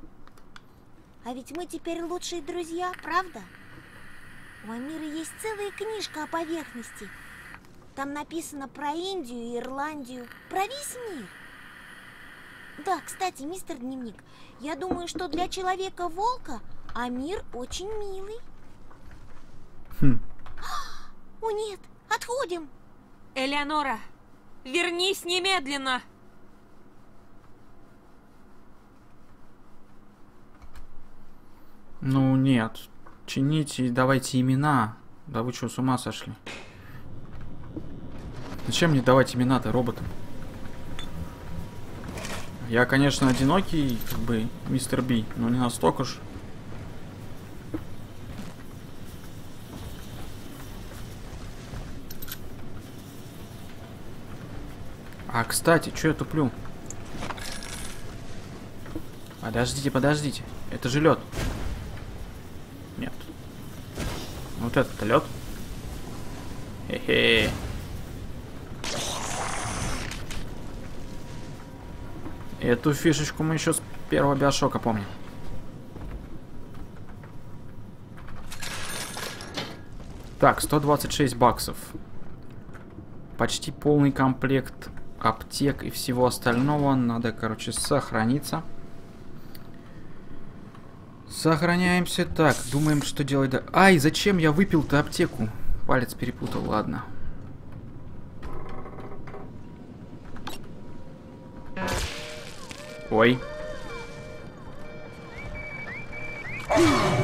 N: А ведь мы теперь лучшие друзья, правда? У Амира есть целая книжка о поверхности. Там написано про Индию и Ирландию, про весь мир. Да, кстати, мистер Дневник, я думаю, что для человека-волка Амир очень милый.
A: Хм.
N: О нет, отходим.
M: Элеонора, вернись немедленно!
A: Ну нет. Чините и давайте имена. Да вы что, с ума сошли? Зачем мне давать имена-то роботам? Я, конечно, одинокий, как бы, мистер Би, но не настолько ж. А, кстати, что я туплю? Подождите, подождите. Это же лед. Нет. Вот этот лед. Хе-хе. Эту фишечку мы еще с первого биошока помним. Так, 126 баксов. Почти полный комплект аптек и всего остального. Надо, короче, сохраниться. Сохраняемся. Так, думаем, что делать. Да... Ай, зачем я выпил-то аптеку? Палец перепутал, ладно. Ой. Так.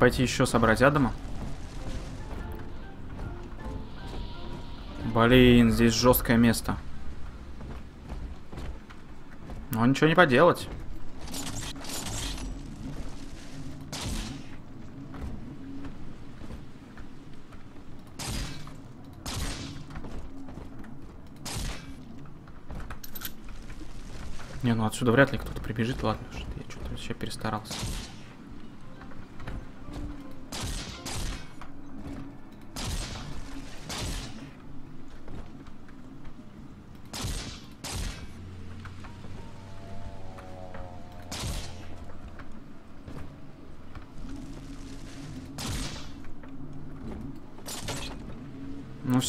A: Пойти еще собрать Адама. Блин, здесь жесткое место. Но ничего не поделать. Не, ну отсюда вряд ли кто-то прибежит, ладно, что я что-то вообще перестарался.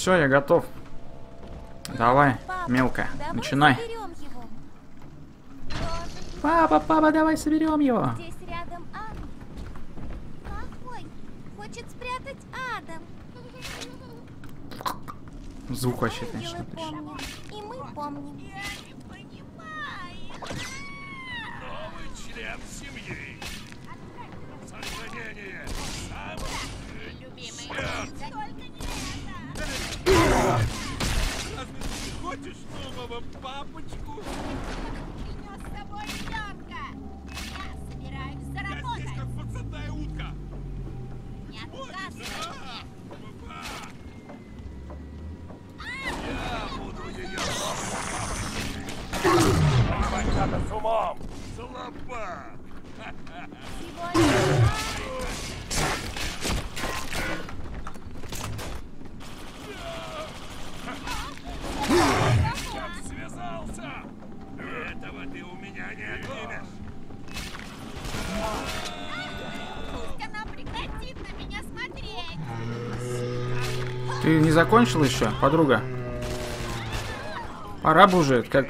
A: Все, я готов. Давай, мелкая, начинай. Папа, папа, давай соберем его.
N: Здесь рядом Адам. Плохой. Хочет спрятать Адам.
A: Звук вообще, конечно,
N: помним. И мы помним.
P: Ты не
A: закончил еще, подруга? Пора бы уже, как...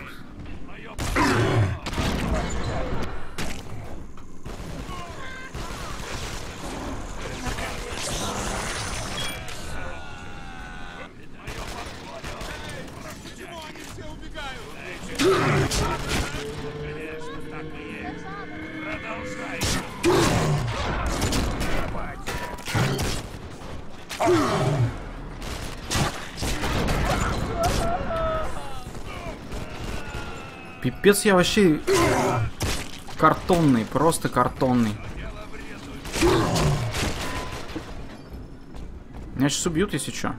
A: Пипец я вообще картонный, просто картонный. Меня сейчас убьют, если что.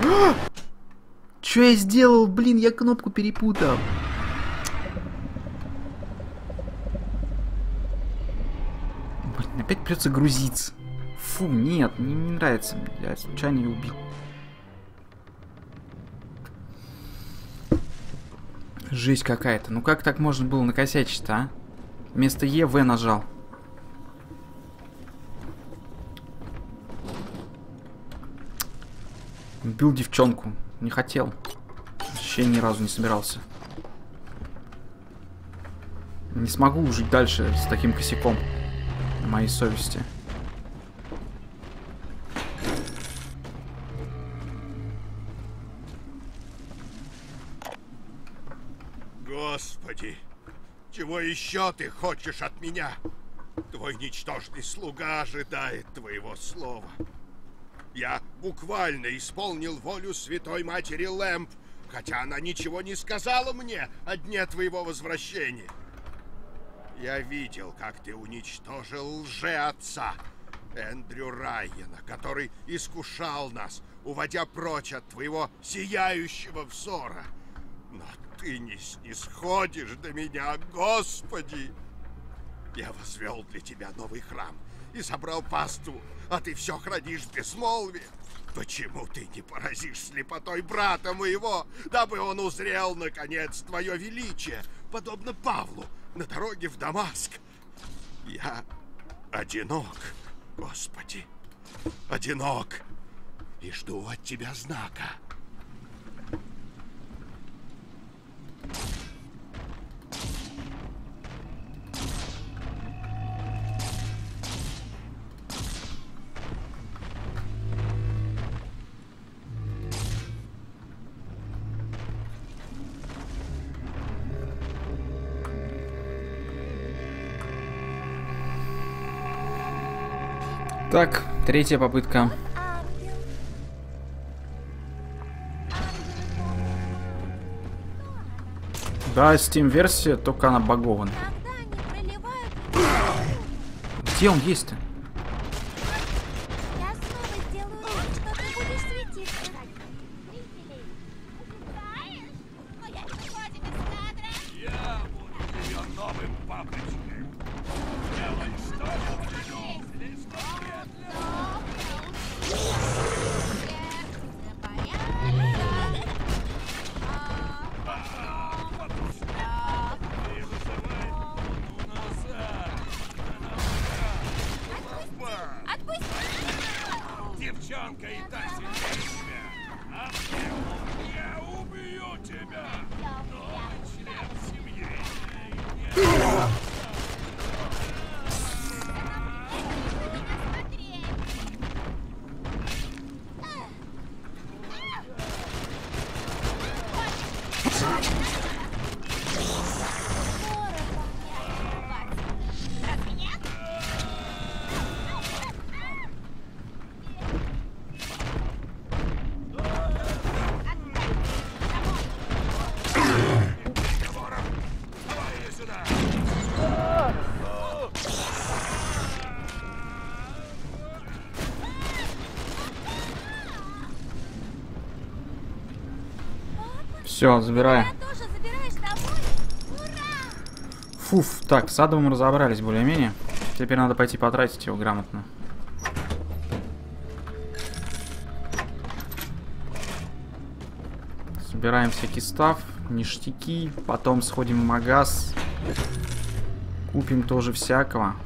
A: Что я сделал? Блин, я кнопку перепутал. Блин, опять придется грузиться. Фу, нет, мне не нравится. Я случайно ее убил. Жесть какая-то. Ну как так можно было накосячить-то, а? Вместо Е В нажал. Убил девчонку. Не хотел. Вообще ни разу не собирался. Не смогу жить дальше с таким косяком на моей совести.
O: Еще ты хочешь от меня? Твой ничтожный слуга ожидает твоего слова. Я буквально исполнил волю Святой Матери Лэмп, хотя она ничего не сказала мне о дне твоего возвращения. Я видел, как ты уничтожил лже-отца, Эндрю Райена, который искушал нас, уводя прочь от твоего сияющего взора. Но ты не снисходишь до меня, Господи! Я возвел для тебя новый храм и собрал паству, а ты все хранишь в безмолвии. Почему ты не поразишь слепотой брата моего, дабы он узрел, наконец, твое величие, подобно Павлу на дороге в Дамаск? Я одинок, Господи, одинок, и жду от тебя знака.
A: Так, третья попытка. Да, Steam версия, только она багована. Где он есть-то? Все,
N: домой?
A: Фуф, так, с адовым разобрались более-менее. Теперь надо пойти потратить его грамотно. Собираем всякий став, ништяки, потом сходим в магаз. Купим тоже всякого.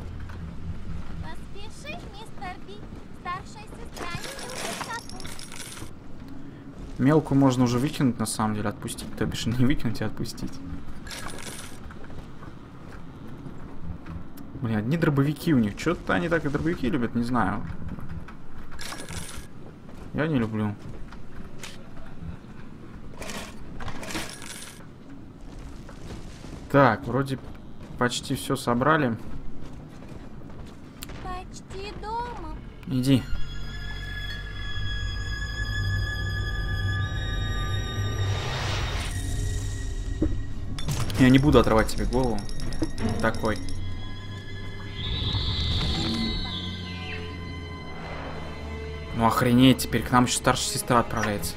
N: Поспеши, мистер Би. Старшая сестра не любит капусту.
A: Мелкую можно уже выкинуть, на самом деле, отпустить. То бишь не выкинуть, а отпустить. Блин, одни дробовики у них. Что-то они так и дробовики любят, не знаю. Я не люблю. Так, вроде почти все собрали.
N: Почти дома.
A: Иди. Я не буду отрывать тебе голову. Такой. Ну охренеть, теперь к нам еще старшая сестра отправляется.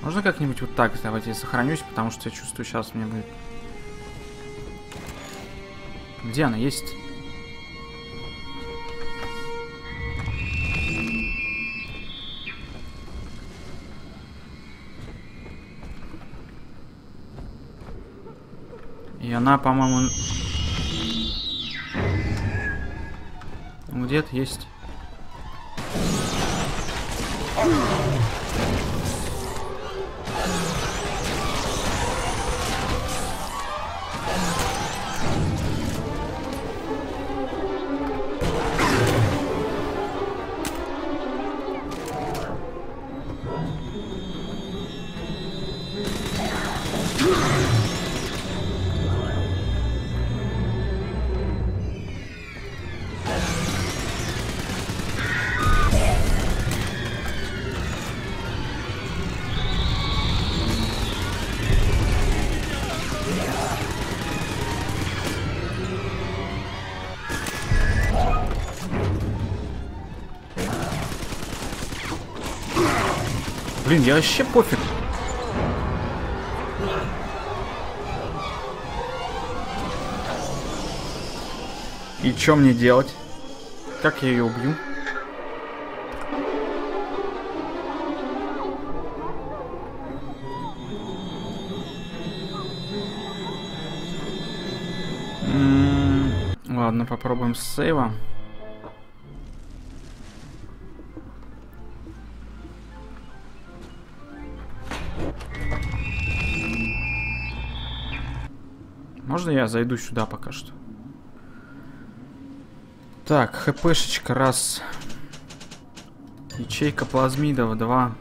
A: Можно как-нибудь вот так? Давайте я сохранюсь, потому что я чувствую, сейчас мне будет... Где она есть? Она, по-моему... Где-то есть. Блин, я вообще пофиг. И что мне делать? Как я ее убью? М, Ладно, попробуем с сейва. Я зайду сюда пока что? Так, хпшечка раз. Ячейка плазмидов два.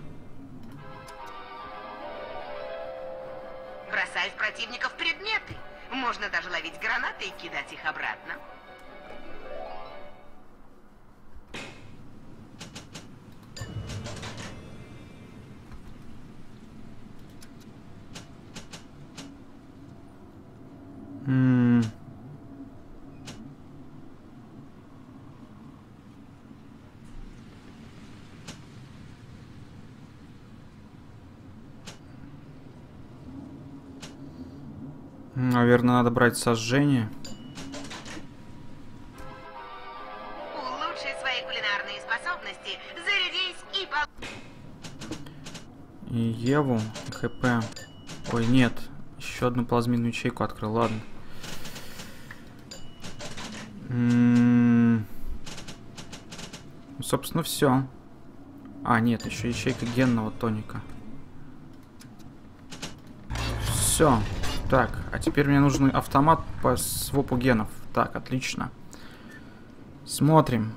A: М. Наверное, надо брать сожжение.
K: Улучши свои кулинарные способности, зарядись и по...
A: И Еву, ХП. Ой, нет. Еще одну плазменную ячейку открыл, ладно. М, ну, Собственно, все. А, нет, еще ячейка генного тоника. Все. Так, а теперь мне нужен автомат по свопу генов. Так, отлично. Смотрим.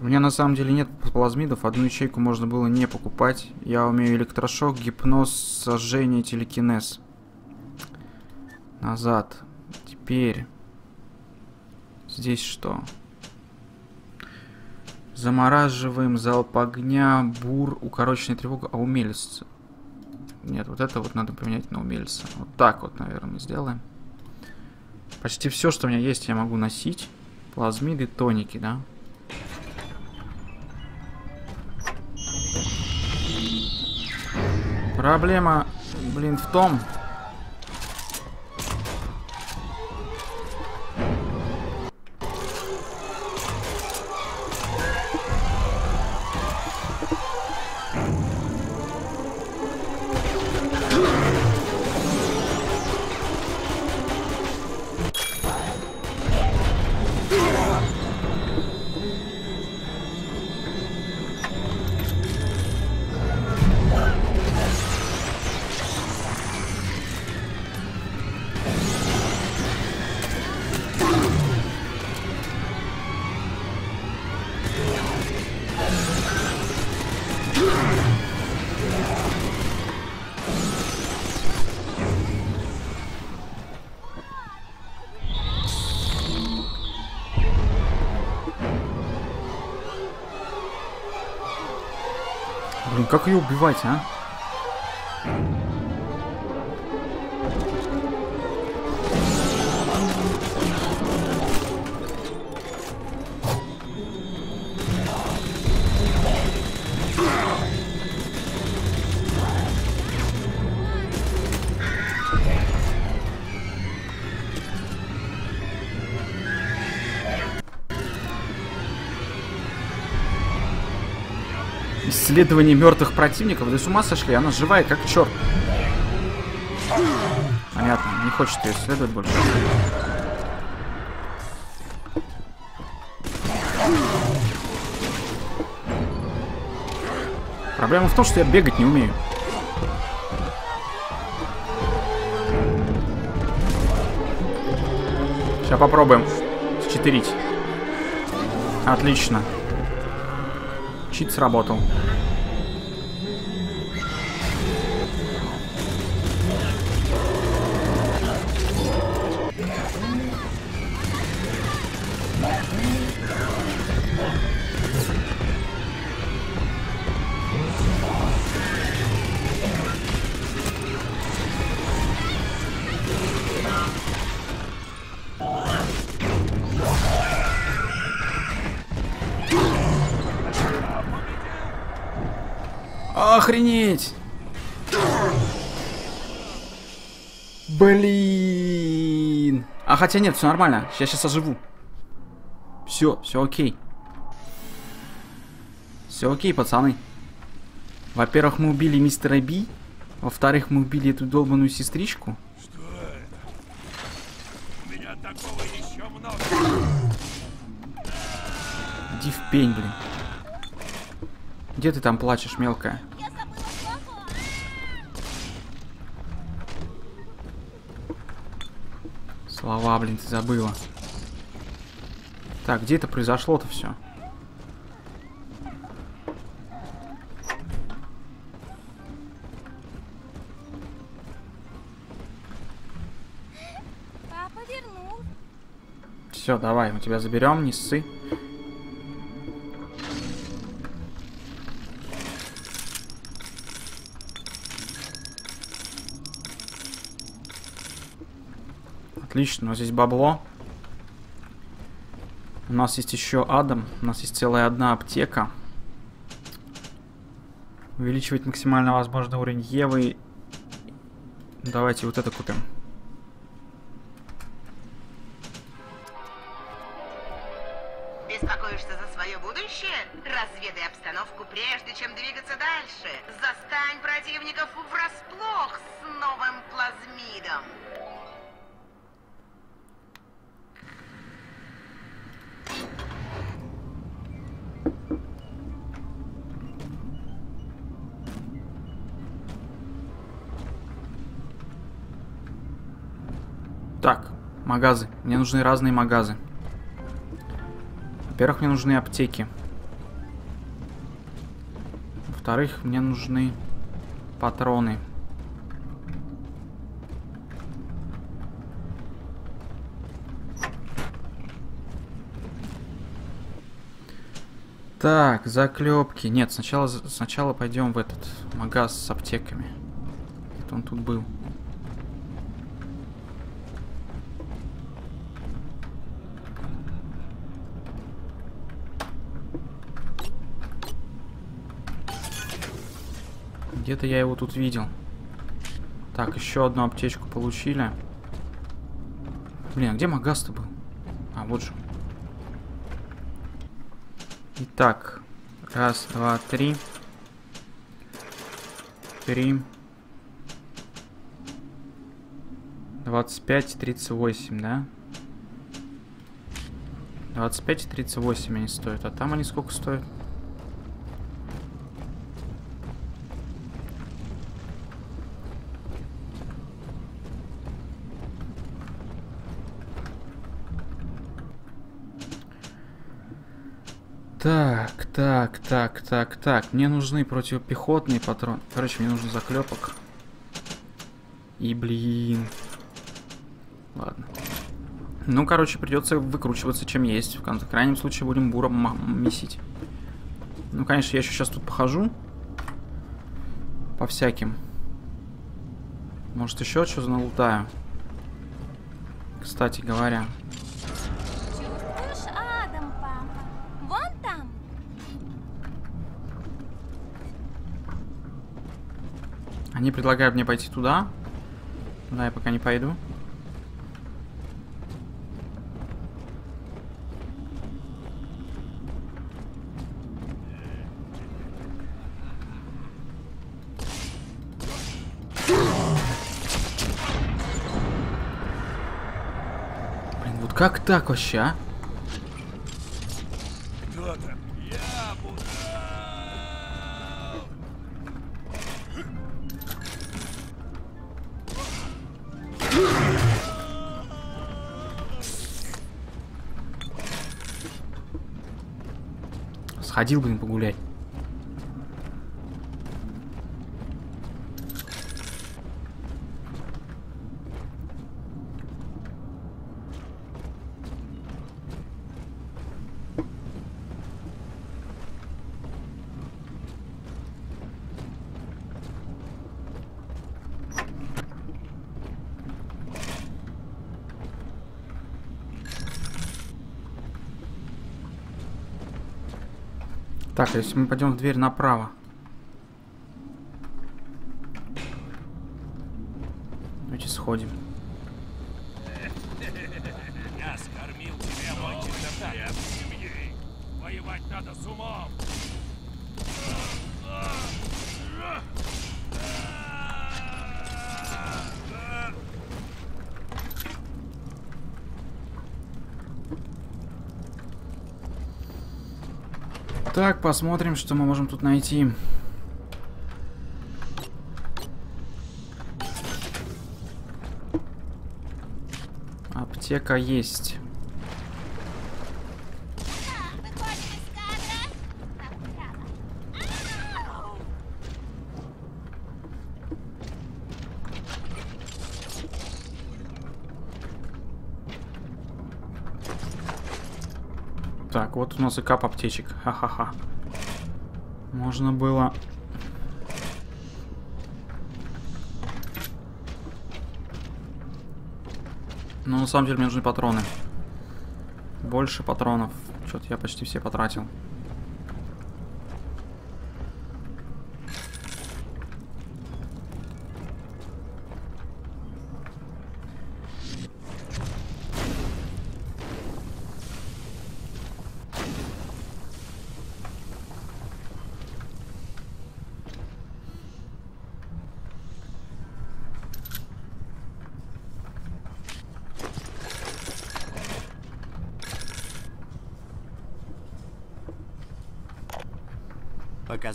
A: У меня на самом деле нет плазмидов, одну ячейку можно было не покупать. Я умею электрошок, гипноз, сожжение, телекинез. Назад. Теперь. Здесь что? Замораживаем, залп огня, бур, укороченная тревога, а умелец. Нет, вот это вот надо поменять на умельца. Вот так вот, наверное, сделаем. Почти все, что у меня есть, я могу носить. Плазмиды, тоники, да? Проблема блин, в том. Как ее убивать, а? Исследование мертвых противников. Да с ума сошли, она живая как черт. Понятно, не хочет ее исследовать больше. Проблема в том, что я бегать не умею. Сейчас попробуем счетырить. Отлично. Чит сработал. А хотя нет, все нормально. Я сейчас оживу. Все, все окей. Все окей, пацаны. Во-первых, мы убили мистера Би. Во-вторых, мы убили эту долбаную сестричку.
P: Что это? У меня такого еще много.
A: Иди в пень, блин. Где ты там плачешь, мелкая? Слова, блин, ты забыла. Так, где это произошло-то все? Все, давай, мы тебя заберем, не ссы. Отлично, у нас бабло. У нас есть еще Адам. У нас есть целая одна аптека. Увеличивать максимально возможный уровень Евы. Давайте вот это купим. Магазы. Мне нужны разные магазы. Во-первых, мне нужны аптеки. Во-вторых, мне нужны патроны. Так, заклепки. Нет, сначала, сначала пойдем в этот магаз с аптеками. Где-то он тут был. Где-то я его тут видел. Так, еще одну аптечку получили. Блин, а где Магаз-то был? А, вот же. Итак, раз, два, три. Три. Двадцать пять, тридцать восемь, да? 25 и 38 они стоят. А там они сколько стоят? Так, так, так, так. Мне нужны противопехотные патроны. Короче, мне нужен заклепок. И, блин. Ладно. Ну, короче, придется выкручиваться, чем есть. В крайнем случае будем буром месить. Ну, конечно, я еще сейчас тут похожу. По всяким. Может, еще что-то налутаю. Кстати говоря.
C: Чувствуешь Адам, папа? Вон там.
A: Они предлагают мне пойти туда. Туда я пока не пойду. Блин, вот как так вообще, а? Сходил, блин, погулять. Так, если мы пойдем в дверь направо. Давайте сходим.
P: Я скормил тебе мой чердак. семьи. Воевать надо с умом.
A: Так, посмотрим, что мы можем тут найти. Аптека есть. Так, вот у нас и кап аптечек. Ха-ха-ха. Можно было... Но на самом деле мне нужны патроны. Больше патронов. Что-то я почти все потратил.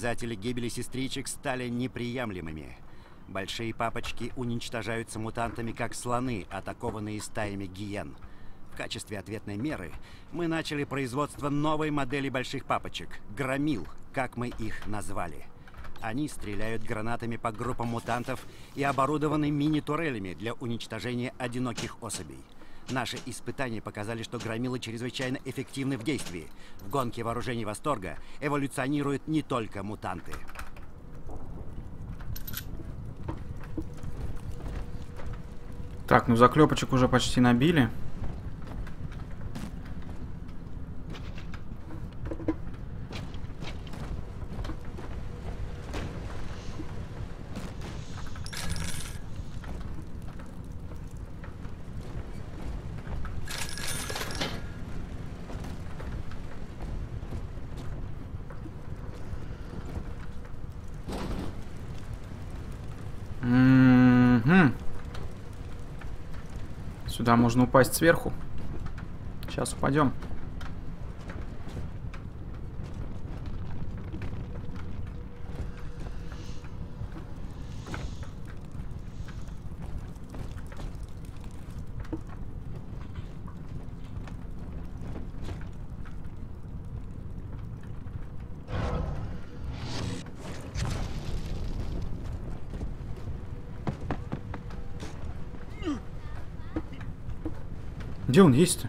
Q: Показатели гибели сестричек стали неприемлемыми. Большие папочки уничтожаются мутантами, как слоны, атакованные стаями гиен. В качестве ответной меры мы начали производство новой модели больших папочек – «Громил», как мы их назвали. Они стреляют гранатами по группам мутантов и оборудованы мини-турелями для уничтожения одиноких особей. Наши испытания показали, что громилы чрезвычайно эффективны в действии. В гонке вооружений Восторга эволюционируют не только мутанты.
A: Так, ну заклепочек уже почти набили. Сюда можно упасть сверху. Сейчас упадем. Где он есть-то?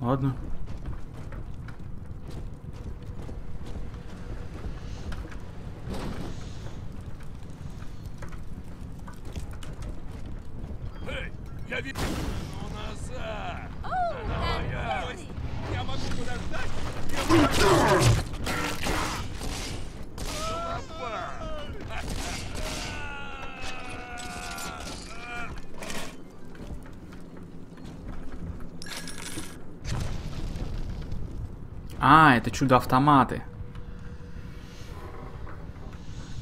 A: Ладно.
P: Эй, я вижу... Ну, назад! А, я... я могу подождать? Я могу...
A: А, это чудо-автоматы.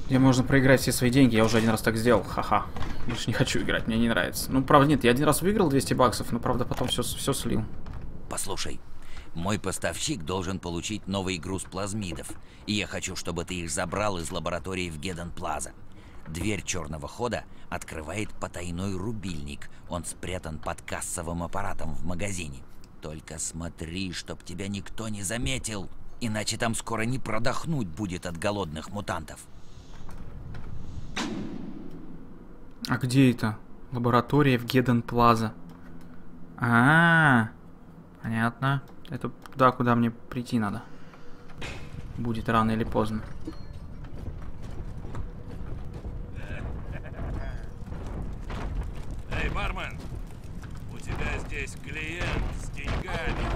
A: Где можно проиграть все свои деньги. Я уже один раз так сделал. Ха-ха. Больше не хочу играть, мне не нравится. Ну, правда, нет, я один раз выиграл 200 баксов, но, правда, потом все, все слил.
L: Послушай, мой поставщик должен получить новый груз плазмидов, и я хочу, чтобы ты их забрал из лаборатории в Геден Плаза. Дверь черного хода открывает потайной рубильник. Он спрятан под кассовым аппаратом в магазине. Только смотри, чтоб тебя никто не заметил, иначе там скоро не продохнуть будет от голодных мутантов.
A: А где это? Лаборатория в Геден Плаза. А, -а, -а понятно. Это туда, куда мне прийти надо. Будет рано или поздно.
P: Эй, бармен! У тебя здесь клиент с деньгами.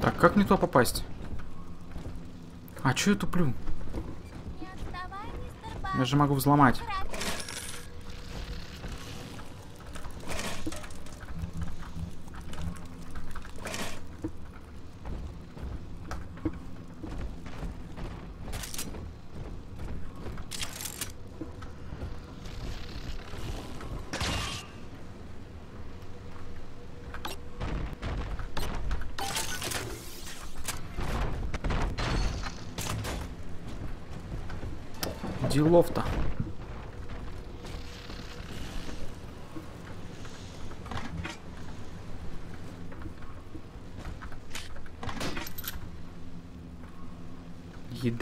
A: Так, как мне туда попасть? А чё я туплю? Я же могу взломать. Делов-то.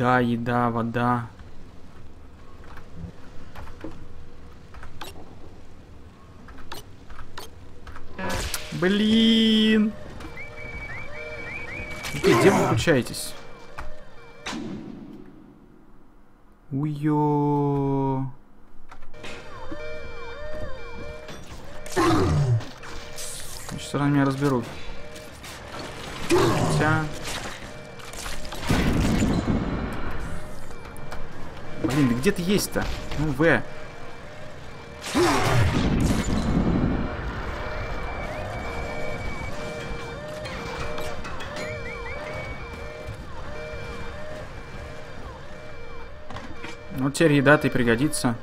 A: Еда, еда, вода. Блин. Окей, где вы включаетесь? Уё. Сейчас они меня разберут. Хотя... Блин, да где ты есть-то? Ну, В. Ну, теперь еда-то и пригодится.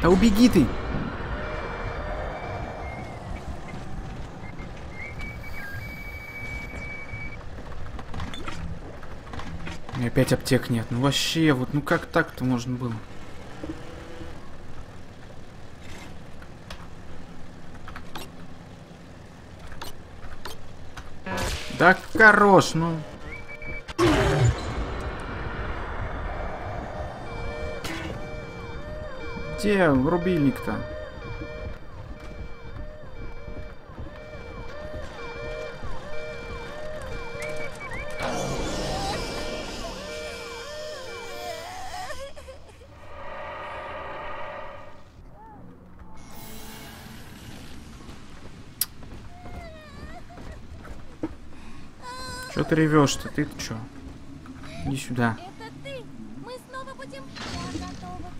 A: Да убеги ты! Опять аптек нет. Ну вообще, вот, ну как так-то можно было? Да хорош, ну. Где рубильник-то? Ревешь-то? Ты чё? Иди сюда.
N: Это ты! Мы снова будем... Я готова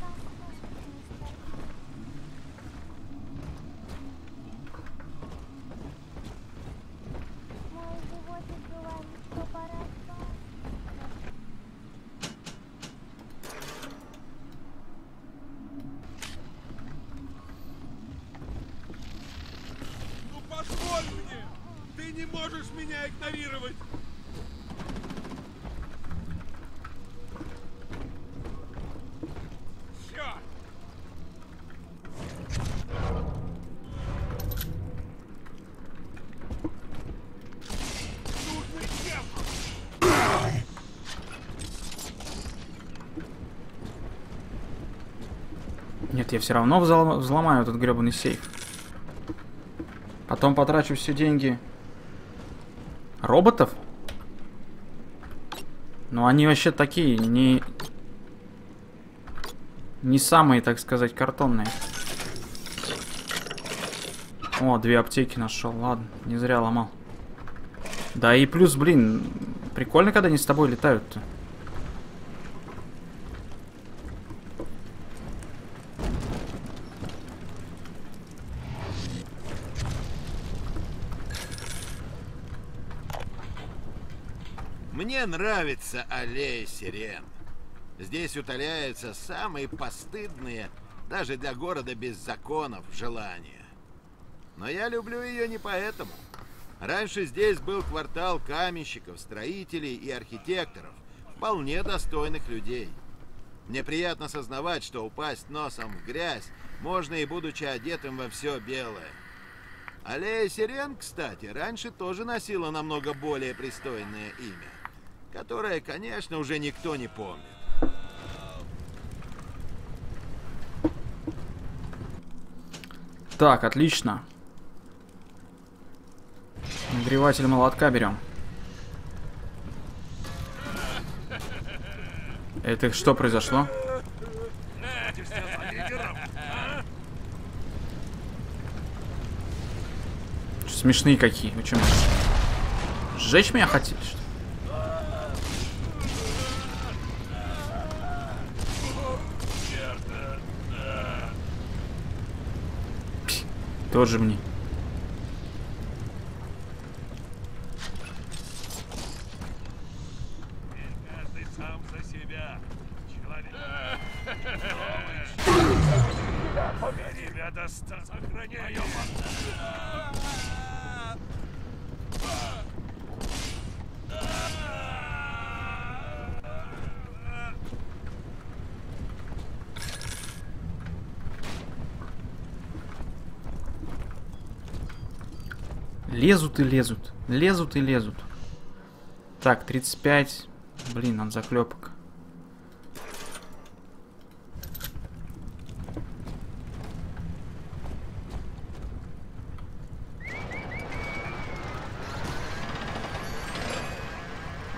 N: Мой животик говорит, что пора спать.
P: Ну позволь мне! Ты не можешь меня игнорировать! Черт! Нужный темп!
A: Нет, я все равно взлом- взломаю этот гребаный сейф. Потом потрачу все деньги. Роботов? Ну, они вообще такие, не... Не самые, так сказать, картонные. О, две аптеки нашел. Ладно, не зря ломал. Да и плюс, блин, прикольно, когда они с тобой летают-то.
B: Мне нравится аллея сирен. Здесь утоляются самые постыдные, даже для города без законов, желания. Но я люблю ее не поэтому. Раньше здесь был квартал каменщиков, строителей и архитекторов, вполне достойных людей. Мне приятно сознавать, что упасть носом в грязь можно и будучи одетым во все белое. Аллея Сирен, кстати, раньше тоже носила намного более пристойное имя, которое, конечно, уже никто не помнит.
A: Так, отлично. Нагреватель молотка берем. Это что произошло? Смешные какие. Вы что, сжечь меня хотели, что ли? Пс, Тоже мне.
P: Тебя достаточно. Сохраняй
A: Лезут и лезут. Лезут и лезут. Так, 35. Блин, он заклепок.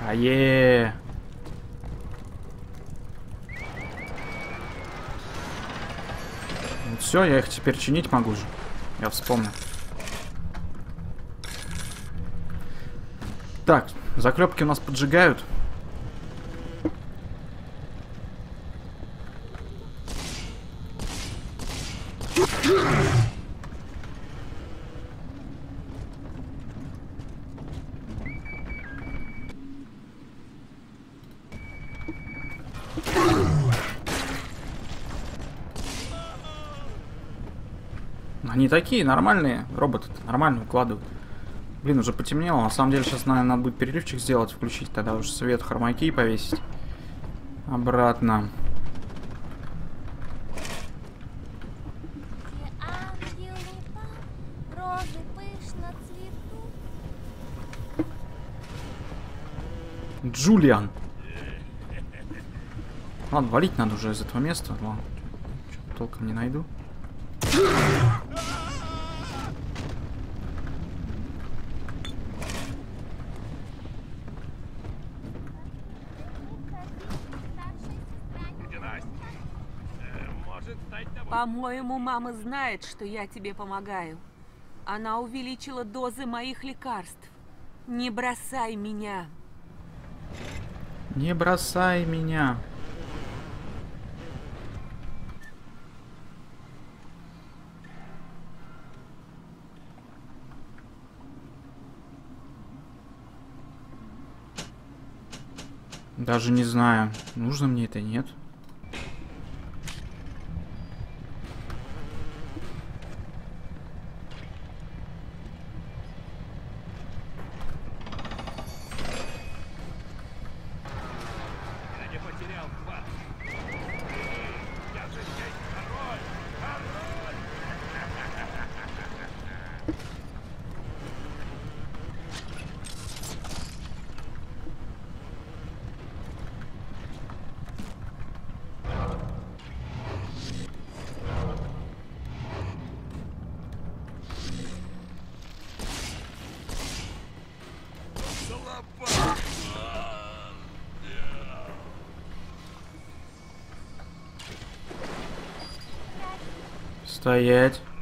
A: Ае. Все, я их теперь чинить могу же. Я вспомнил. Так, заклепки у нас поджигают. Они такие, нормальные роботы, нормально укладывают. Блин, уже потемнело. На самом деле сейчас, наверное, надо будет переливчик сделать, включить, тогда уже свет хромаки повесить. Обратно. Джулиан. Ладно, валить надо уже из этого места. Ладно, толком не найду.
P: Где Настя? Э, может стать тобой?
M: По-моему, мама знает, что я тебе помогаю. Она увеличила дозы моих лекарств. Не бросай меня.
A: Не бросай меня. Даже не знаю, нужно мне это, нет.
P: Я
A: Стоять.
P: По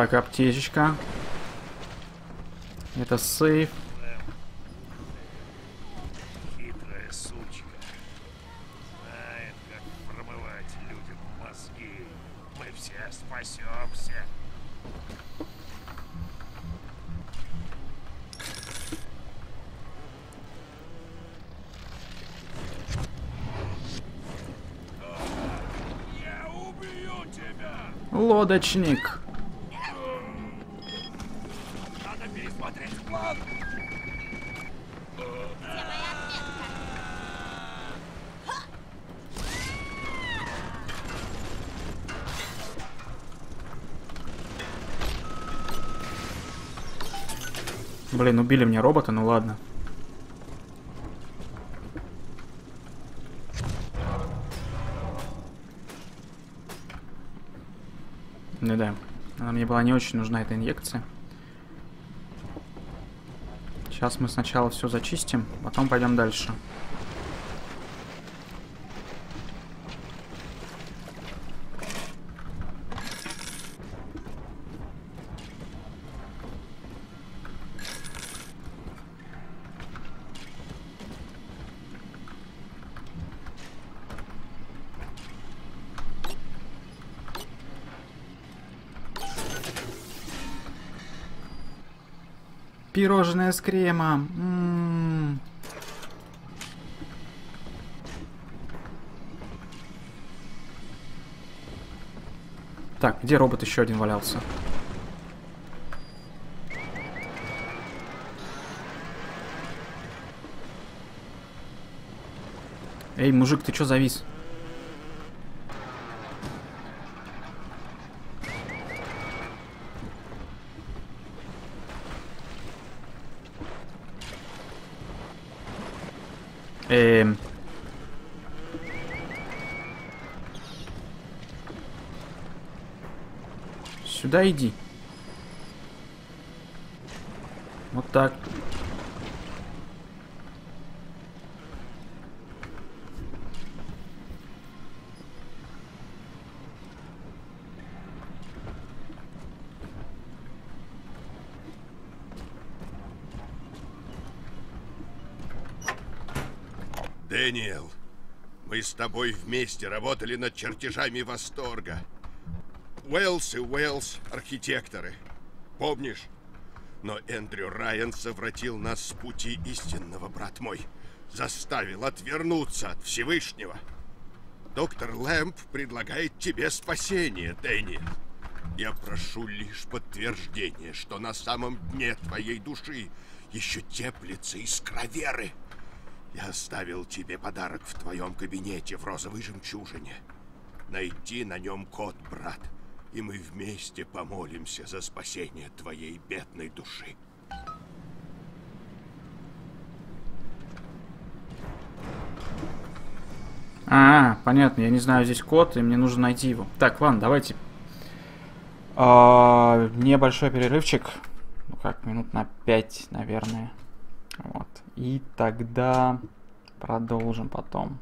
A: Так, аптечечка. Это сейф.
P: Хитрая сучка. Знает, как промывать людям мозги. Мы все спасемся. Я убью тебя!
A: Лодочник.
P: Надо пересмотреть план!
A: Блин, убили мне робота, ну ладно. Ну да, она мне была не очень нужна эта инъекция. Сейчас мы сначала все зачистим, потом пойдем дальше. Пирожное с кремом. Так, где робот еще один валялся? Эй, мужик, ты чё завис? Сюда иди. Вот так.
O: Дэниел, мы с тобой вместе работали над чертежами восторга. Уэллс и Уэллс — архитекторы. Помнишь? Но Эндрю Райан совратил нас с пути истинного, брат мой. Заставил отвернуться от Всевышнего. Доктор Лэмп предлагает тебе спасение, Дэниел. Я прошу лишь подтверждения, что на самом дне твоей души еще теплится искра веры. Я оставил тебе подарок в твоем кабинете в розовой жемчужине. Найди на нем код, брат, и мы вместе помолимся за спасение твоей бедной души.
A: А, понятно, я не знаю здесь код, и мне нужно найти его. Так, ладно, давайте. А, небольшой перерывчик. Ну как, минут на 5, наверное. Вот. И тогда продолжим потом.